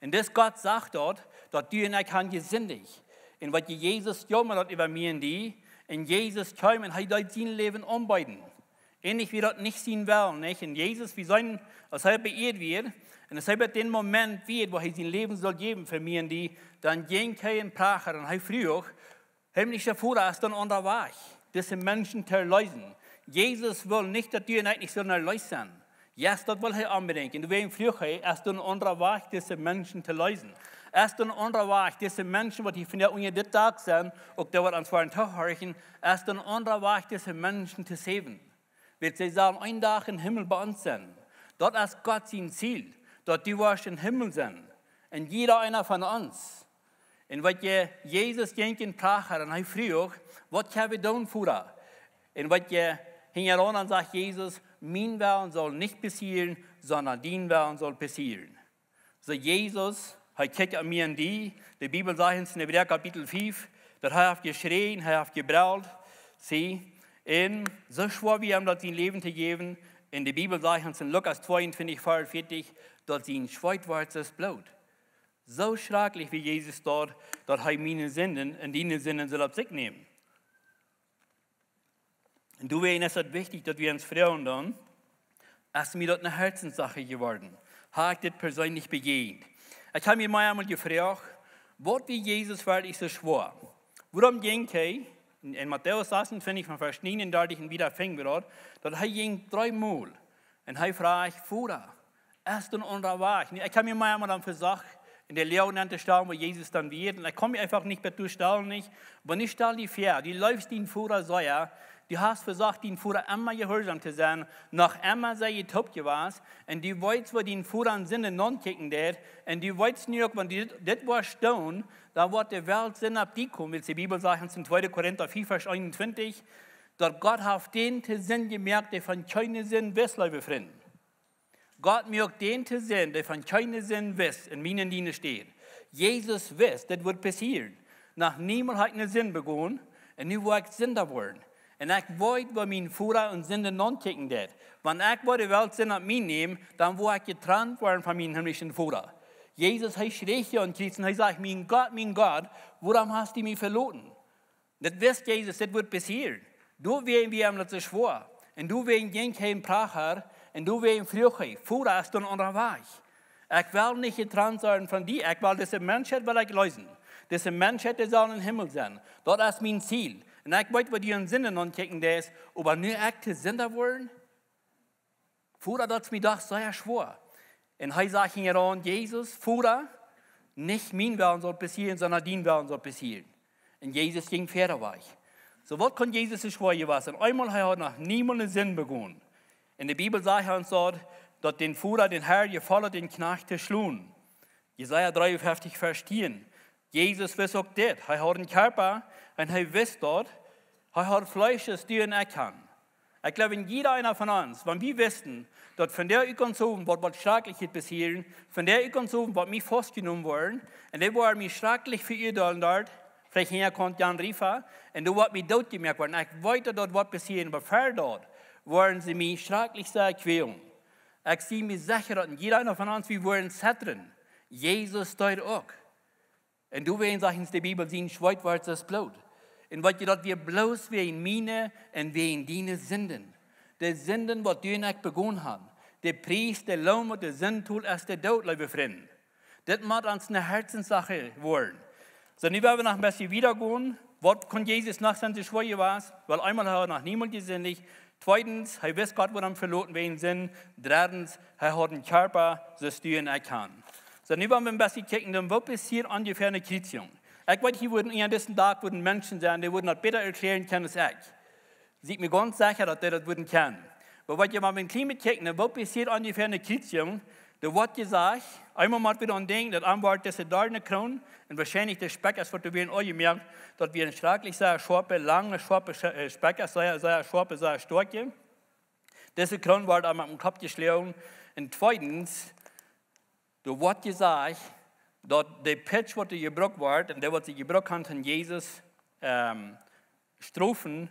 Und das Gott sagt dort, dass du und ich kann gesündig. Und was Jesus jammert über mir und die, in Jesus kommen, hat sein Leben umbeiden. Ähnlich wie dort nicht sehen wollen, nicht? Und Jesus, wie sein, als er beehrt wird, und als er den Moment wird, wo er sein Leben soll geben für mich und die, dann gehen er in Prager und er früher, himmlischer Vater ist dann unterwegs, diese Menschen zu lösen. Jesus will nicht, dass die eigentlich so lösen. Ja, dat wil hij aanbedenken. Du weet vroeg hij, als du een andere weg deze mensen te lezen. Als du een andere weg deze mensen, wat hier vandaag onder dit dag zijn, ook daar wat aan zwaren te Wird sie sagen, ein Tag im Himmel bei uns sein. Dort ist Gott sein Ziel. Dort die wirst im Himmel sein. Und jeder einer von uns. Und was je Jesus denken pracher, und er früher, was kann wir tun, Führer? Und was je hingeron und sagt Jesus, mein Willen soll nicht passieren, sondern dein Willen soll passieren. So Jesus, er guckt an mir und die, die Bibel sagt in Hebräer Kapitel 5, dass er hat geschrien, er hat gebrüllt, sie, in so schwer wie ihm das sein Leben zu geben, in der Bibel sagt uns in Lukas 22, 44, dass sie ein schweitwarzes Blut. So schrecklich wie Jesus dort, dass er meine Sünden und deine Sünden soll auf sich nehmen. Und du es ist wichtig, dass wir uns fragen dann, ist mir das eine Herzenssache geworden. Habe ich das persönlich begegnet? Ich habe mir mal einmal gefragt, was wie Jesus war ich so schwer? Warum ging er? In Matthäus 18 finde ich von verschiedenen deutlichen Wiederfängen wird, dass er ging dreimal. Und er fragt, Fuhrer, erst und unterwegs. Ich habe mir mal dann gesagt, in der leernannte Stelle, wo Jesus dann wird, und ich komme einfach nicht mehr durch Stellen nicht, aber nicht stell die Pferd, die läufst den Fuhrer so, ja, Du hast versucht, den Führer immer gehorsam zu sein, noch immer sei ihr top gewesen, und du wolltest, wo Führer an Sinne non kicken det, und du wolltest nur, wenn du das war stone, da wird die Welt Sinn abgekommen, wie die Bibel sagt in 2. Korinther 4, Vers 21, dass Gott hat den zu Sinn gemerkt, der von keinem Sinn weiß, liebe Freunde. Gott merkt den zu Sinn, der von keinem Sinn weiß, in meinen Diensten steht. Jesus weiß, das wird passieren. Nach niemand hat einen Sinn begonnen, und nu wird Sinn da worden. En ik weet wat mijn voeren en zinden non tikken deed. Want ik wil de wereld zin op mij nemen, dan wil ik getrennt worden van mijn himmlischen voeren. Jesus, hij schreef je aan hij zegt, mijn God, mijn God, waarom hast du mich verloren? Dat wist Jezus, dat wordt passieren. Du werden wir ihm das schwor. Und du geen geen Pracher, und du werden vroeger, voeren ist dann unterwegs. Ich will nicht getrennt sein von dir, ich will diese Menschheit will ich lösen. Diese Menschheit, soll im Himmel sein. Dort ist mein Ziel. Und ich weet wat die zinnen aankijken is, aber nu echt te zinder worden. Vorher dat mir doch sehr schwer. Und hij sagt hier an, Jesus, Vorher, nicht mein Willen soll passieren, sondern dein Willen soll passieren. Und Jesus ging weg. So was kann Jesus so schwer gewesen? Einmal hat er noch niemand einen Sinn begonnen. In der Bibel sagt er uns dort, dass den Führer, den Herr, gefallen, den Knecht schlugen. Jesaja 53, Vers 10. Jesus wist auch das. Er hat einen Körper und er wisst dort, er hat Fleisch, das du nicht kann. Ich glaube, jeder einer von uns, wenn wir wissen, dass von der Ökonsum wird was Schreckliches passieren, von der Ökonsum wird mich festgenommen worden, und der wird mich schrecklich verurteilt dort, vielleicht hier kommt Jan Riefer, und du wird mich dort gemerkt worden. Ich weiß, dort was passieren, aber vor dort werden sie mich schrecklich sehr quälen. Ich sehe mich sicher, dass jeder einer von uns, wir wollen zettern. Jesus steht auch. Und du wirst sagen, in der Bibel sehen, schweitwärts Blut. Und wat je dat wir bloß wie in meine und wie in deine Sünden. Die Sünden, was du und ich begonnen haben. Der Preis, der Lohn, was der Sünd tut, ist der Tod, liebe Freunde. Das muss uns eine Herzenssache werden. So, nun werden wir noch ein bisschen wiedergehen. Was kann Jesus nach seiner Schwäche was? Weil einmal hat er noch niemand gesündigt. Zweitens, er weiß Gott, woran verloren werden sind. Drittens, er hat einen Körper, so du und ich werden wir ein bisschen gucken, was passiert ungefähr eine Kreuzung. Ich weiß, hier würden in diesem Tag würden Menschen sein, die würden das besser erklären können als ich. Sieht mir ganz sicher, dass die das würden können. Aber wenn ihr mal mit Klima guckt, was passiert ungefähr eine Kreuzung, da wird gesagt, einmal mal wieder an denken, dass einmal diese Darne Kron und wahrscheinlich der Speck ist, was du werden auch gemerkt, dass wir ein schrecklich sehr scharfe, lange, scharfe äh, Speck ist, sehr, sehr scharfe, sehr starke. Diese Kron wird einmal im Kopf geschlagen. Und zweitens, da wird gesagt, dat de pitch wat er gebruikt wordt, en dat wat ze gebruikt haben von Jesus ähm, Strophen,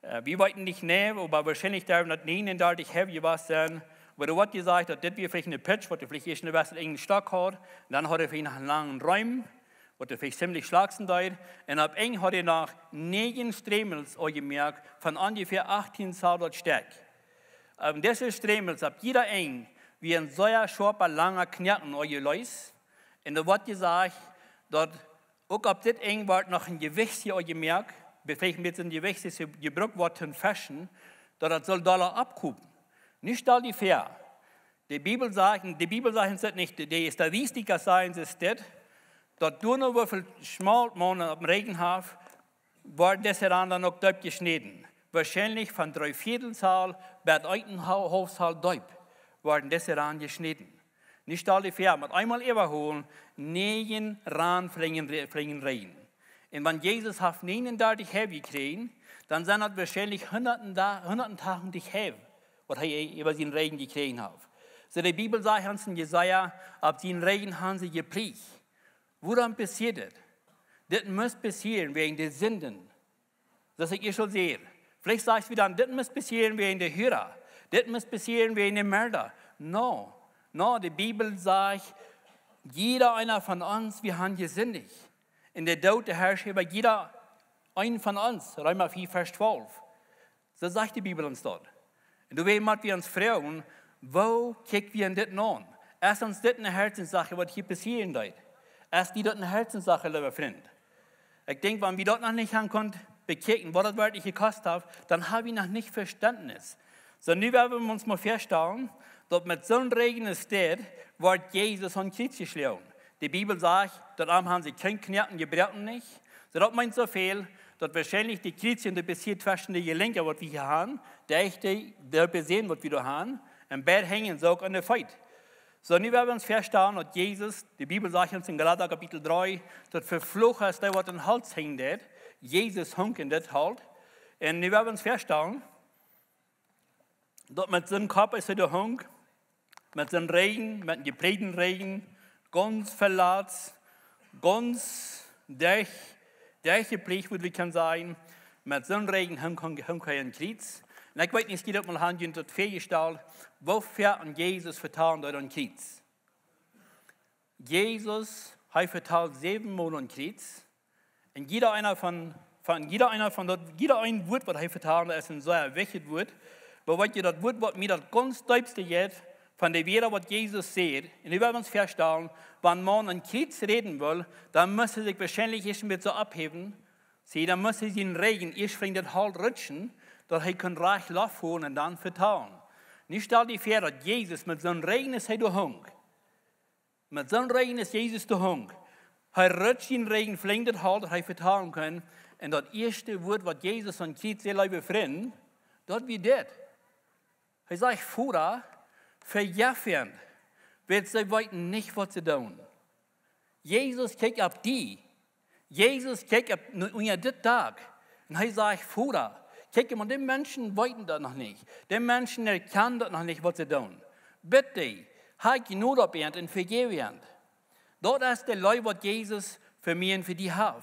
äh, wir wollten nicht nehmen, aber wahrscheinlich darf das nicht in der ich habe was sein. Aber du hast gesagt, dass das wir vielleicht eine Pitch, was du vielleicht erst eine Wessel einen Stock hat, und dann hat er vielleicht einen langen Räum, was er vielleicht ziemlich schlagsen dort, und ab eng hat er nach neun Stremels gemerkt, von ungefähr 18 Saudert Steck. Aber diese Stremels, ab jeder eng, wie ein solcher scharfer, langer Knacken eure Leus. Und da wird gesagt, dass auch dit eng wird noch ein Gewicht hier euch merkt, vielleicht mit ein Gewicht ist gebraucht worden fashion, dass das soll Dollar abkupen. Nicht all die fair. Die Bibel sagt, die Bibel sagt nicht, die Statistiker sagen es das, dass du nur wie viel Schmaltmonen am Regenhafen worden das dann noch dort geschnitten. Wahrscheinlich von drei Viertelzahl bei einem Hofsaal dort worden das dann geschnitten. Nicht alle fair, mit einmal überholen, negen ran fliegen, fliegen rein. Und wenn Jesus hat negen da dich hergekriegt, dann sind das wahrscheinlich hunderten, da, hunderten Tagen dich her, was er über den Regen gekriegt hat. So die Bibel sagt uns in Jesaja, ab den Regen haben sie geprägt. Woran passiert das? Das muss passieren wegen der Sünden. Das ich schon sehe. Vielleicht sagst du wieder, das muss passieren wegen der Hörer. Das muss passieren wegen der Mörder. No. No, die Bibel sagt, jeder einer von uns, wir haben gesündigt. In der Tod der Herrscher über jeder einen von uns, Römer 4, Vers 12. So sagt die Bibel uns dort. Und du weißt, wir uns fragen, wo kicken wir das an? Erst uns das eine Herzenssache, was hier passieren wird. Erst die dort eine Herzenssache, lieber Freund. Ich denke, wenn wir dort noch nicht ankommen, bekicken, was das wirklich gekostet hat, dann habe ich noch nicht Verständnis. So, nun werden wir uns mal feststellen, dass mit so einem Regen steht, wird Jesus von Kreuz geschlagen. Die Bibel sagt, dort haben sie kein Knacken gebrochen nicht. So, das meint so viel, dass wahrscheinlich die Kreuzchen, die bis hier zwischen die Gelenke, was wir hier haben, der echte, der besehen, was wir da haben, im Bett hängen, so an der Feit. So, nun werden wir uns feststellen, dass Jesus, die Bibel sagt uns in Galater Kapitel 3, dass verflucht ist, der, was den Hals hängt, Jesus hängt in das Halt. Und nun werden wir uns feststellen, dass mit seinem Körper ist er hängt, mit seinem Regen, mit dem geprägten Regen, ganz verletzt, ganz durch, durchgeprägt, würde ich sagen, mit seinem Regen hängt er in Kreuz. Und ich weiß nicht, geht mal hand in das Fähigkeit, wofür an Jesus vertrauen dort an Kreuz. Jesus hat vertraut sieben Monate an Kreuz. Und jeder einer von, von jeder einer von dort, jeder ein Wort, was er vertrauen, ist ein so erweckt Wort. Aber was ihr das Wort, was mir das ganz deutlichste jetzt, von der Weder, was Jesus sieht, und wir werden uns feststellen, wenn man an Kreuz reden will, dann muss er sich wahrscheinlich erst mit so abheben. Sie, dann muss er den Regen erst von den Halt rutschen, dat hij kan reich laufen und dann vertrauen. Nicht stell die vor, dass Jesus mit so einem Regen ist er hung. Mit so einem Regen ist Jesus hung. Er rutscht den Regen, flinkt das halt, dass er vertrauen kann. Und das erste Wort, was Jesus an Kiez sehr liebe Freund, dort wie das. Er sagt, Vater, verjaffen, wird sie weiten nicht, was sie tun. Jesus kijkt auf die. Jesus kijkt auf unser Tag. Und er sagt, Vater, Kijk maar, die Menschen weten das noch nicht. Die Menschen erkennen das noch nicht, was sie tun. Bitte, halt genug auf ihnen und vergib ihnen. Dort ist der Leib, was Jesus für mich und für die hat.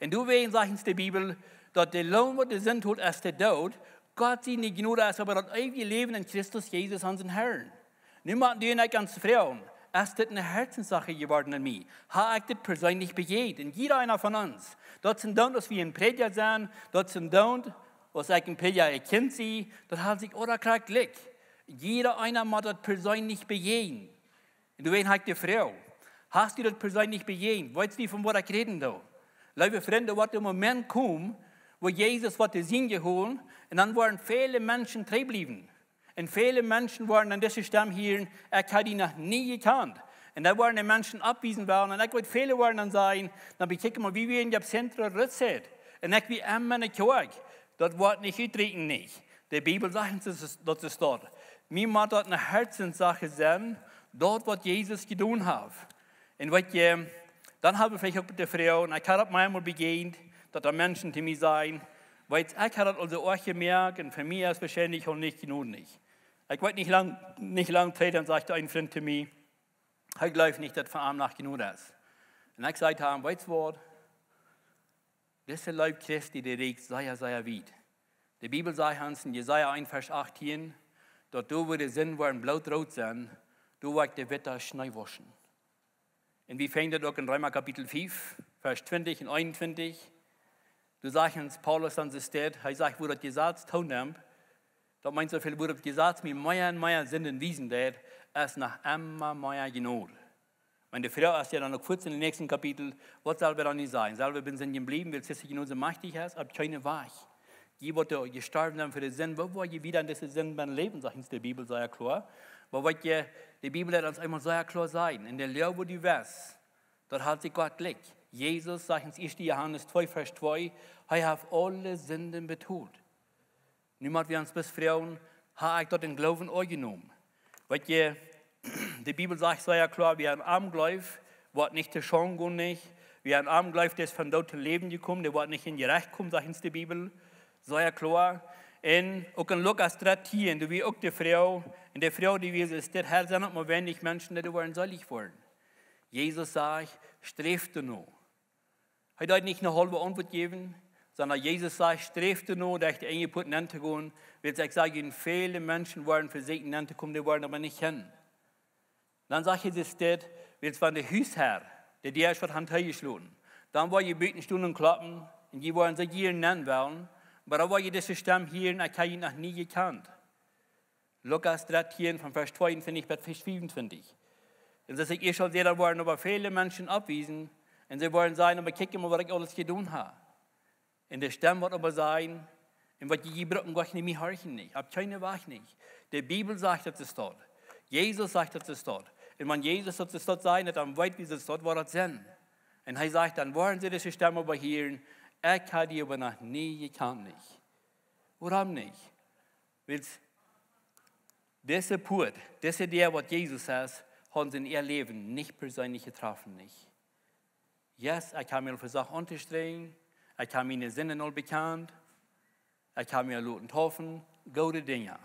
Und du weißt, sagt in der Bibel, dass der Lohn, was der Sinn tut, ist der Tod. Gott nicht genug ist, aber das ewige Leben in Christus Jesus, unseren Herrn. Niemand, die nicht ganz fragen, ist das eine Herzenssache geworden an mir. Habe ich das persönlich begeht, in jeder einer von uns. Dort sind dann, dass wir in Prediger sind, dort sind dann, was ich in Pilja erkennt sie, das hat sich oder klar Glück. Jeder einer muss das persönlich begehen. Und du weißt, die Frau, hast du das persönlich begehen? Weißt du, von was ich reden da? Liebe Freunde, was der Moment kommt, wo Jesus was der Sinn geholt, und dann waren viele Menschen geblieben. Und viele Menschen waren an dieser Stamm hier, ich habe ihn noch nie gekannt. Und da waren die Menschen abwiesen worden, und ich wollte viele waren dann sagen, dann ich mal, wie wir in der Zentrum Ritzet. Und ich wie immer eine Kirche. Das Wort nicht getreten nicht. Die Bibel sagt uns, dass es dort. Mir muss dort eine Herzenssache sein, dort, was Jesus getan hat. Und was, dann habe ich vielleicht auch mit der Frau, und ich habe das manchmal begegnet, dass da Menschen zu mir sagen, weil ich habe das also auch gemerkt, und für mich ist wahrscheinlich auch nicht genug nicht. Ich wollte nicht lang, nicht lang treten, sagte ein Freund zu mir, ich glaube nicht, dass Abend nach genug ist. Und ich sagte ihm, weißt du was, dieser Leib Christi, der regt sehr, sehr weit. Die Bibel sagt uns in Jesaja 1, Vers 18, dort du, die Sinn waren blau-rot sind, du wirst der Wetter Schnee waschen. Und wie fängt das auch in Römer Kapitel 5, Vers 20 und 21? Du sagst uns, Paulus an der Stadt, er sagt, wo das Gesetz tun nimmt, Dat meint so viel wurde gesagt, mir mehr und mehr sind in Wiesen, der es nach immer mehr genug. Meine Frau ist ja dann noch kurz in den nächsten Kapitel, was soll wir dann nicht sein? Selber bin sind geblieben, weil es genauso mächtig ist, aber keine Weich. Je wurde gestorben dann für den Sinn, wo war je wieder in diesem Sinn beim Leben, sagt uns die Bibel sehr klar. Wo wird je, die Bibel hat uns einmal sehr klar sein, in der Lehre, wo du wirst, dort hat sich Gott Glück. Jesus, sagt uns 1. Johannes 2, Vers 2, er hat alle Sünden betont. Niemand wie uns bis Frauen, hat ich dort den Glauben angenommen. Weil [clears throat] je, die Bibel sagt sehr klar, wir haben Armgläuf, wird nicht der Schongun nicht. Wir haben Armgläuf, der ist von dort Leben gekommen, der wird nicht in die Recht kommen, sagt uns die Bibel. Sehr klar. Und auch in Lukas 13, du wie auch die Frau, und die Frau, die wir ist, der Herr auch mal wenig Menschen, die wollen selig werden. Jesus sagt, strefte nur. Er hat nicht eine halbe Antwort gegeben, sondern Jesus sagt, strefte nur, dass die Enge Put nannte gehen, weil ich sage, viele Menschen wollen für sich nannte kommen, die wollen aber nicht hin. Dann sagt Jesus, das, weil es war der Hausherr, der die erst Hand geschlagen. Dann war die beten Stunden klappen, und die wollen sich hier nennen wollen, aber da war je diese Stamm hier, und ich habe ihn noch nie gekannt. Lukas 13 von Vers 2 finde ich bei Vers 25. Und das ich schon sehe, da wollen aber viele Menschen abwiesen, und sie wollen sagen, aber guck mal, was ich alles getan habe. Und der Stamm wird aber sein, und was die brauchen, Gott nicht mehr horchen nicht. Ab keine Wach nicht. Die Bibel sagt, dass es dort. Jesus sagt, dass es dort. Und wenn Jesus dass es dort sein, dann weiß, wie es dort war, das Sinn. Und er sagt, dann wollen sie diese Stamm aber hören, ich habe die aber noch nie gekannt nicht. Warum nicht? Weil diese Put, diese der, was Jesus ist, haben sie in ihr Leben nicht persönlich getroffen. Nicht. Yes, ich habe mir für Sachen unterstrengen, ich habe meine Sinne noch bekannt, ich habe mir Luten hoffen, gute Dinge.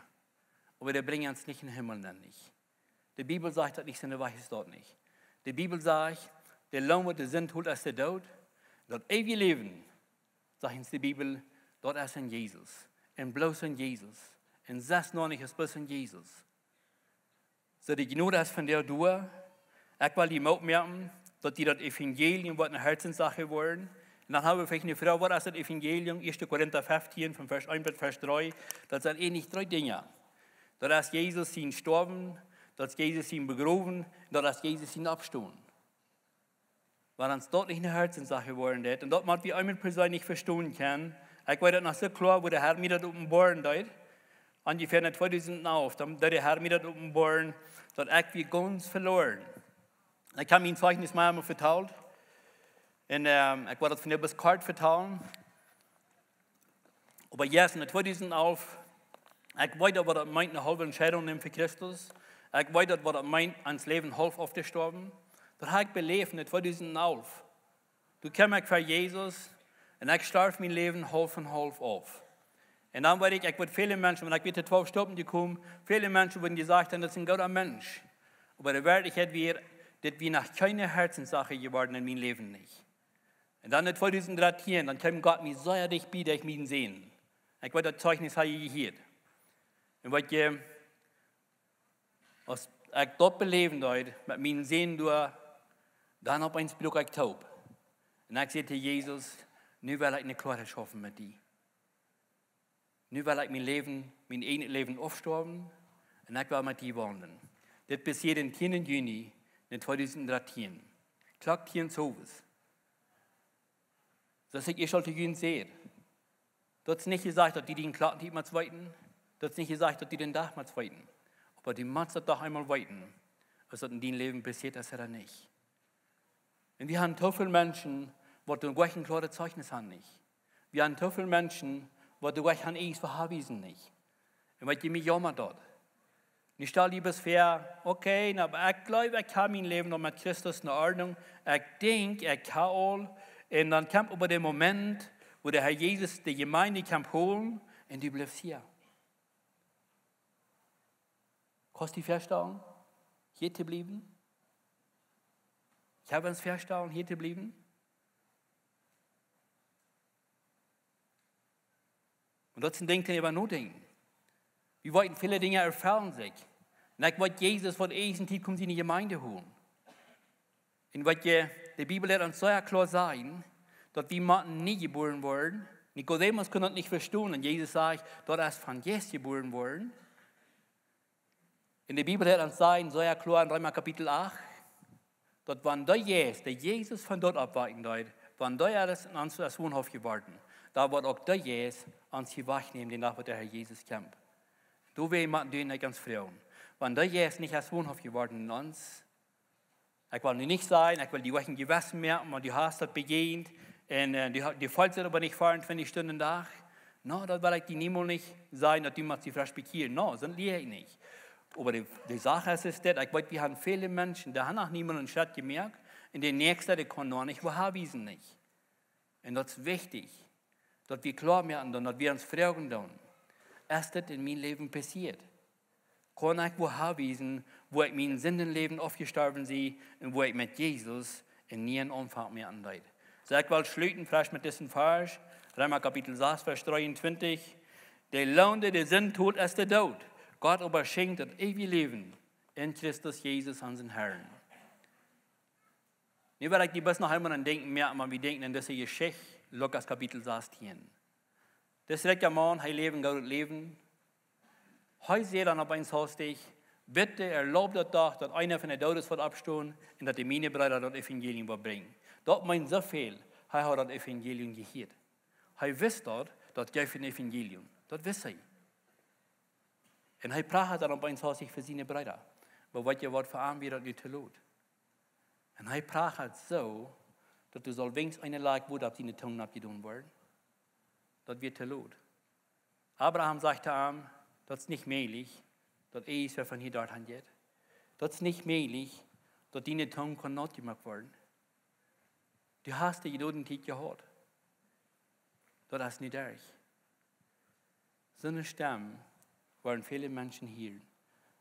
Aber die bringen uns nicht in den Himmel dann nicht. Die Bibel sagt, dass ich seine Wahrheit dort nicht. Die Bibel sagt, der Lohn der Sinn holt als der Tod. Das ewige Leben, sagt uns die Bibel, dort ist in Jesus. Und bloß in Jesus. Und das noch nicht ist bloß in Jesus. So die Gnade ist von der du, ich will die Mut merken, dass die das Evangelium wird eine Herzenssache wollen. Und dann haben wir vielleicht eine Frau, was ist das Evangelium? 1. Korinther 15, von Vers 1 bis Vers 3. Das sind ähnlich drei Dinge. Da ist Jesus ihn gestorben, dass Jesus ihn begraben, dass Jesus ihn abstoßen. Weil uns dort nicht eine Herzenssache wollen hat und dort man wie einmal persönlich verstehen kann, ich weiß das noch so klar, wo der Herr mir das offenbaren hat, ungefähr 2011, da der Herr mir das offenbaren, dass ich wie ganz verloren. Ich habe mein Zeugnis mal einmal verteilt. Und ähm, wollte das von der bis Kart verteilen. Aber jetzt, in 2011, ich weiß, was das meint, eine halbe Entscheidung nehmen für Christus. Ich weiß, was das meint, ans Leben halb aufgestorben. Das habe ich belebt in 2011. Du kommst für Jesus und ich starb mein Leben halb und halb auf. Und dann weiß ich, ich würde viele Menschen, wenn ich wieder zwölf Stunden gekommen, viele Menschen würden gesagt haben, das ist ein guter Mensch. Aber in Wirklichkeit wir das wie nach keiner Herzenssache geworden in meinem Leben nicht. Und dann in 2013, dann kam Gott mir so dich bei, dass ich mich sehen. Ich wollte das Zeugnis habe ich gehört. Und was ich, was ich dort dort, mit meinen Sehen durch, dann auf eins bin ich taub. Und ich sagte Jesus, nu will ich eine Klare schaffen mit dir. Nu will ich mein Leben, mein eigenes Leben aufstorben und ich will mit dir wandeln. Das passiert am 10. Juni in 2013. Klagt hier sowas. Das ich sollte ihn sehen. Dort ist nicht gesagt, dass die den klagen, die mal zweiten. Dort ist nicht gesagt, dass die den Dach mal zweiten. Aber die Mann doch einmal weiten. Was in dein Leben passiert, das er nicht. Und wir haben so viele Menschen, die den gleichen klare Zeugnis haben nicht. Wir haben so viele Menschen, die den gleichen Eis verhaben nicht. Und was die mich jammern dort. Ich stelle liebes fair, okay, aber ich glaube, ich kann mein Leben noch mit Christus in Ordnung. Ich denke, ich kann all. Und dann kommt aber der Moment, wo der Herr Jesus die Gemeinde kam holen und du bleibst hier. Kannst du feststellen, hier zu bleiben? Ich habe uns feststellen, hier zu bleiben. Und das sind Dinge, die wir nur denken. Wir wollten viele Dinge erfahren sich. Und ich wollte Jesus von ersten Tag kommen in die Gemeinde holen. Und was die Bibel lehrt uns sehr klar sein, dass wir Menschen nie geboren wurden, Nikodemus konnte das nicht verstehen. Und Jesus sagt, dort ist von Jesus geboren worden. In der Bibel hat uns sagen, ja klar in Römer Kapitel 8, dort waren da Jesus, der Jesus von dort abwarten dort, da ja das uns das Wohnhof geworden. Da wird auch der Jesus uns hier wachnehmen, den nach der Herr Jesus kämpft. Du willst jemanden den nicht ganz fragen. Wenn der Jesus nicht als Wohnhof geworden in uns, ich will nicht sein, ich will die Wochen gewaschen merken, und die hast das begehend, und äh, die, die Volk aber nicht 24 Stunden Tag. No, das will ich die niemals nicht sein, dass die mal sie bekehren. No, sind die nicht. Aber die, die Sache ist, ist das, ich weiß, wir haben viele Menschen, die haben auch niemand in der Stadt gemerkt, und der Nächste, der kann noch nicht, wo haben wir nicht. Und das ist wichtig, dass wir klar merken, dass wir uns fragen, dann, das in meinem Leben passiert? Kann ich wo haben, wo ich mein Sündenleben aufgestorben sehe und wo ich mit Jesus in nie einen Umfang mehr anleite. So ich will schließen vielleicht mit diesem Vers, Römer Kapitel 6, Vers 23. Der Lohn, der Sinn tut, ist der Tod. Gott aber schenkt das ewige Leben in Christus Jesus, unseren Herrn. Nicht, weil ich die bis noch einmal denken, mehr, aber wir denken an diese Geschichte, Lukas Kapitel 16. Das ist der Mann, er leben, Gott leben. Heute sehe dann auf ein Haus dich, bitte erlaubt das doch, dass einer von den wird abstehen und dass die meine Brüder das Evangelium bringen. Dort meint so viel, er hat das Evangelium gehört. Wisst dort, dass für ein Evangelium. Das wisst er. Und er praat dan op eens als zich voor zijn brüder. Maar wat je wordt dat niet te lood. En hij praat zo, dat du soll wenigstens eine Lage auf deine Zunge abgedun worden. Das wird te lood. Abraham sagte ihm, das ist nicht möglich, dass er von hier dorthin geht. Das ist nicht möglich, dass deine Zunge kann not gemacht werden. Du hast die Juden nicht gehört. Das ist nicht durch. So eine Stimme waren viele Menschen hier.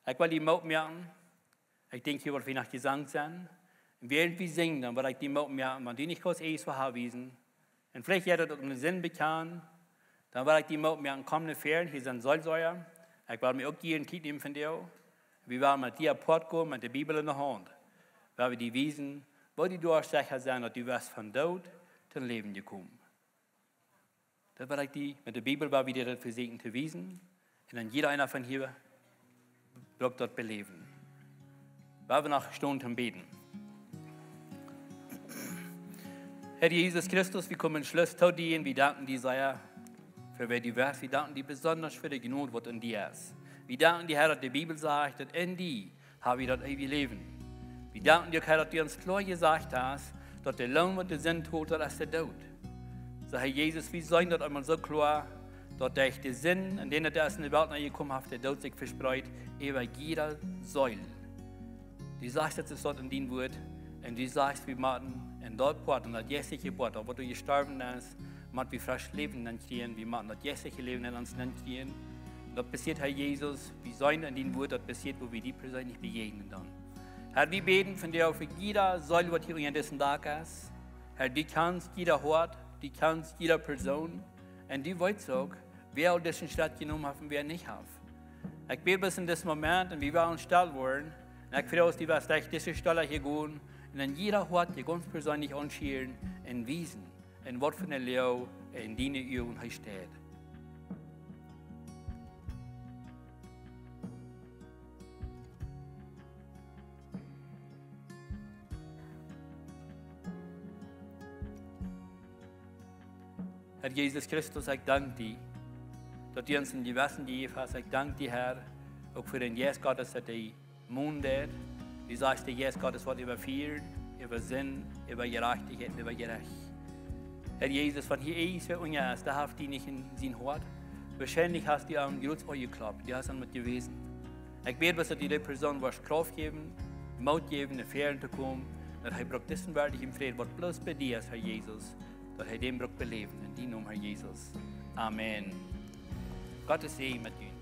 Ich will die Mut merken. Ich denke, hier wird nach Gesang sein. Und während wir singen, dann will ich die Mut merken, wenn die nicht kurz eins verhaben. Und vielleicht hat das einen Sinn bekannt. Dann will ich die Mut merken, kommende Ferien, hier sind Sollsäuer. Ich will mir auch hier Titel nehmen von dir. Wir werden mit dir Port kommen, mit der Bibel in der Hand. Weil wir die wiesen, wo die Durchsacher sein, dass du wirst von Tod zum Leben gekommen. Das will ich die, mit der Bibel war wieder das versegnete Wiesen. Und dann jeder einer von hier wird dort beleben. Weil wir nach Stunden beten. Herr Jesus Christus, wir kommen Schluss zu dir wir danken dir sehr für wer wirst. Wir danken dir besonders für die Gnade, was in dir ist. Wir danken dir, Herr, dass die Bibel sagt, dass in dir haben wir das ewige Leben. Wir danken dir, Herr, dass du uns klar gesagt hast, dass der Lohn, was der Sinn das ist der Tod. So, Herr Jesus, wir sollen das einmal so klar Dort der echte Sinn, in den er in die Welt gekommen hat, der dort sich verspreit, über jeder Säule. Du sagst, dass es dort in dein Wort, und du sagst, wir machen in dort Port, in das jetzige Port, wo du gestorben bist, machen wir frisch Leben entstehen, wir machen das jetzige Leben in uns entstehen. Das passiert, Herr Jesus, wir sollen in dein Wort, das passiert, wo wir die persönlich begegnen dann. Herr, wir beten von dir auf jeder Säule, was hier in diesem Tag ist. Herr, du kannst jeder Hort, du kannst jeder Person, und du weißt auch, wer all diesen Stadt genommen hat und wer nicht hat. Ich bin bis in diesem Moment, und wir waren still worden, und ich freue mich, dass ich diese Stelle hier gehen, und dann jeder hat die ganz persönlich anschieren und wiesen, was für eine Leo in deine Augen steht. Herr Jesus Christus, ich danke dir, dass du uns in die Wassen gegeben hast. Ich danke dir, Herr, auch für den Jesus Gottes, dass die Mund hat. Du sagst, der Jesus Gottes wird über viel, über Sinn, über Gerechtigkeit, über Gerecht. Herr Jesus, von hier ist für uns ist, da habt ihr nicht in sein Hort. Wahrscheinlich hast du am Grund geklappt, du hast dann mit gewesen. Ich dass dir die Person was Kraft geben, Mut geben, in Ferien zu kommen, dass er braucht diesen Wert im Frieden, was bloß bei dir ist, Herr Jesus dat hij den brok beleven. In die noem Herr Jesus. Amen. Gottes Segen met u.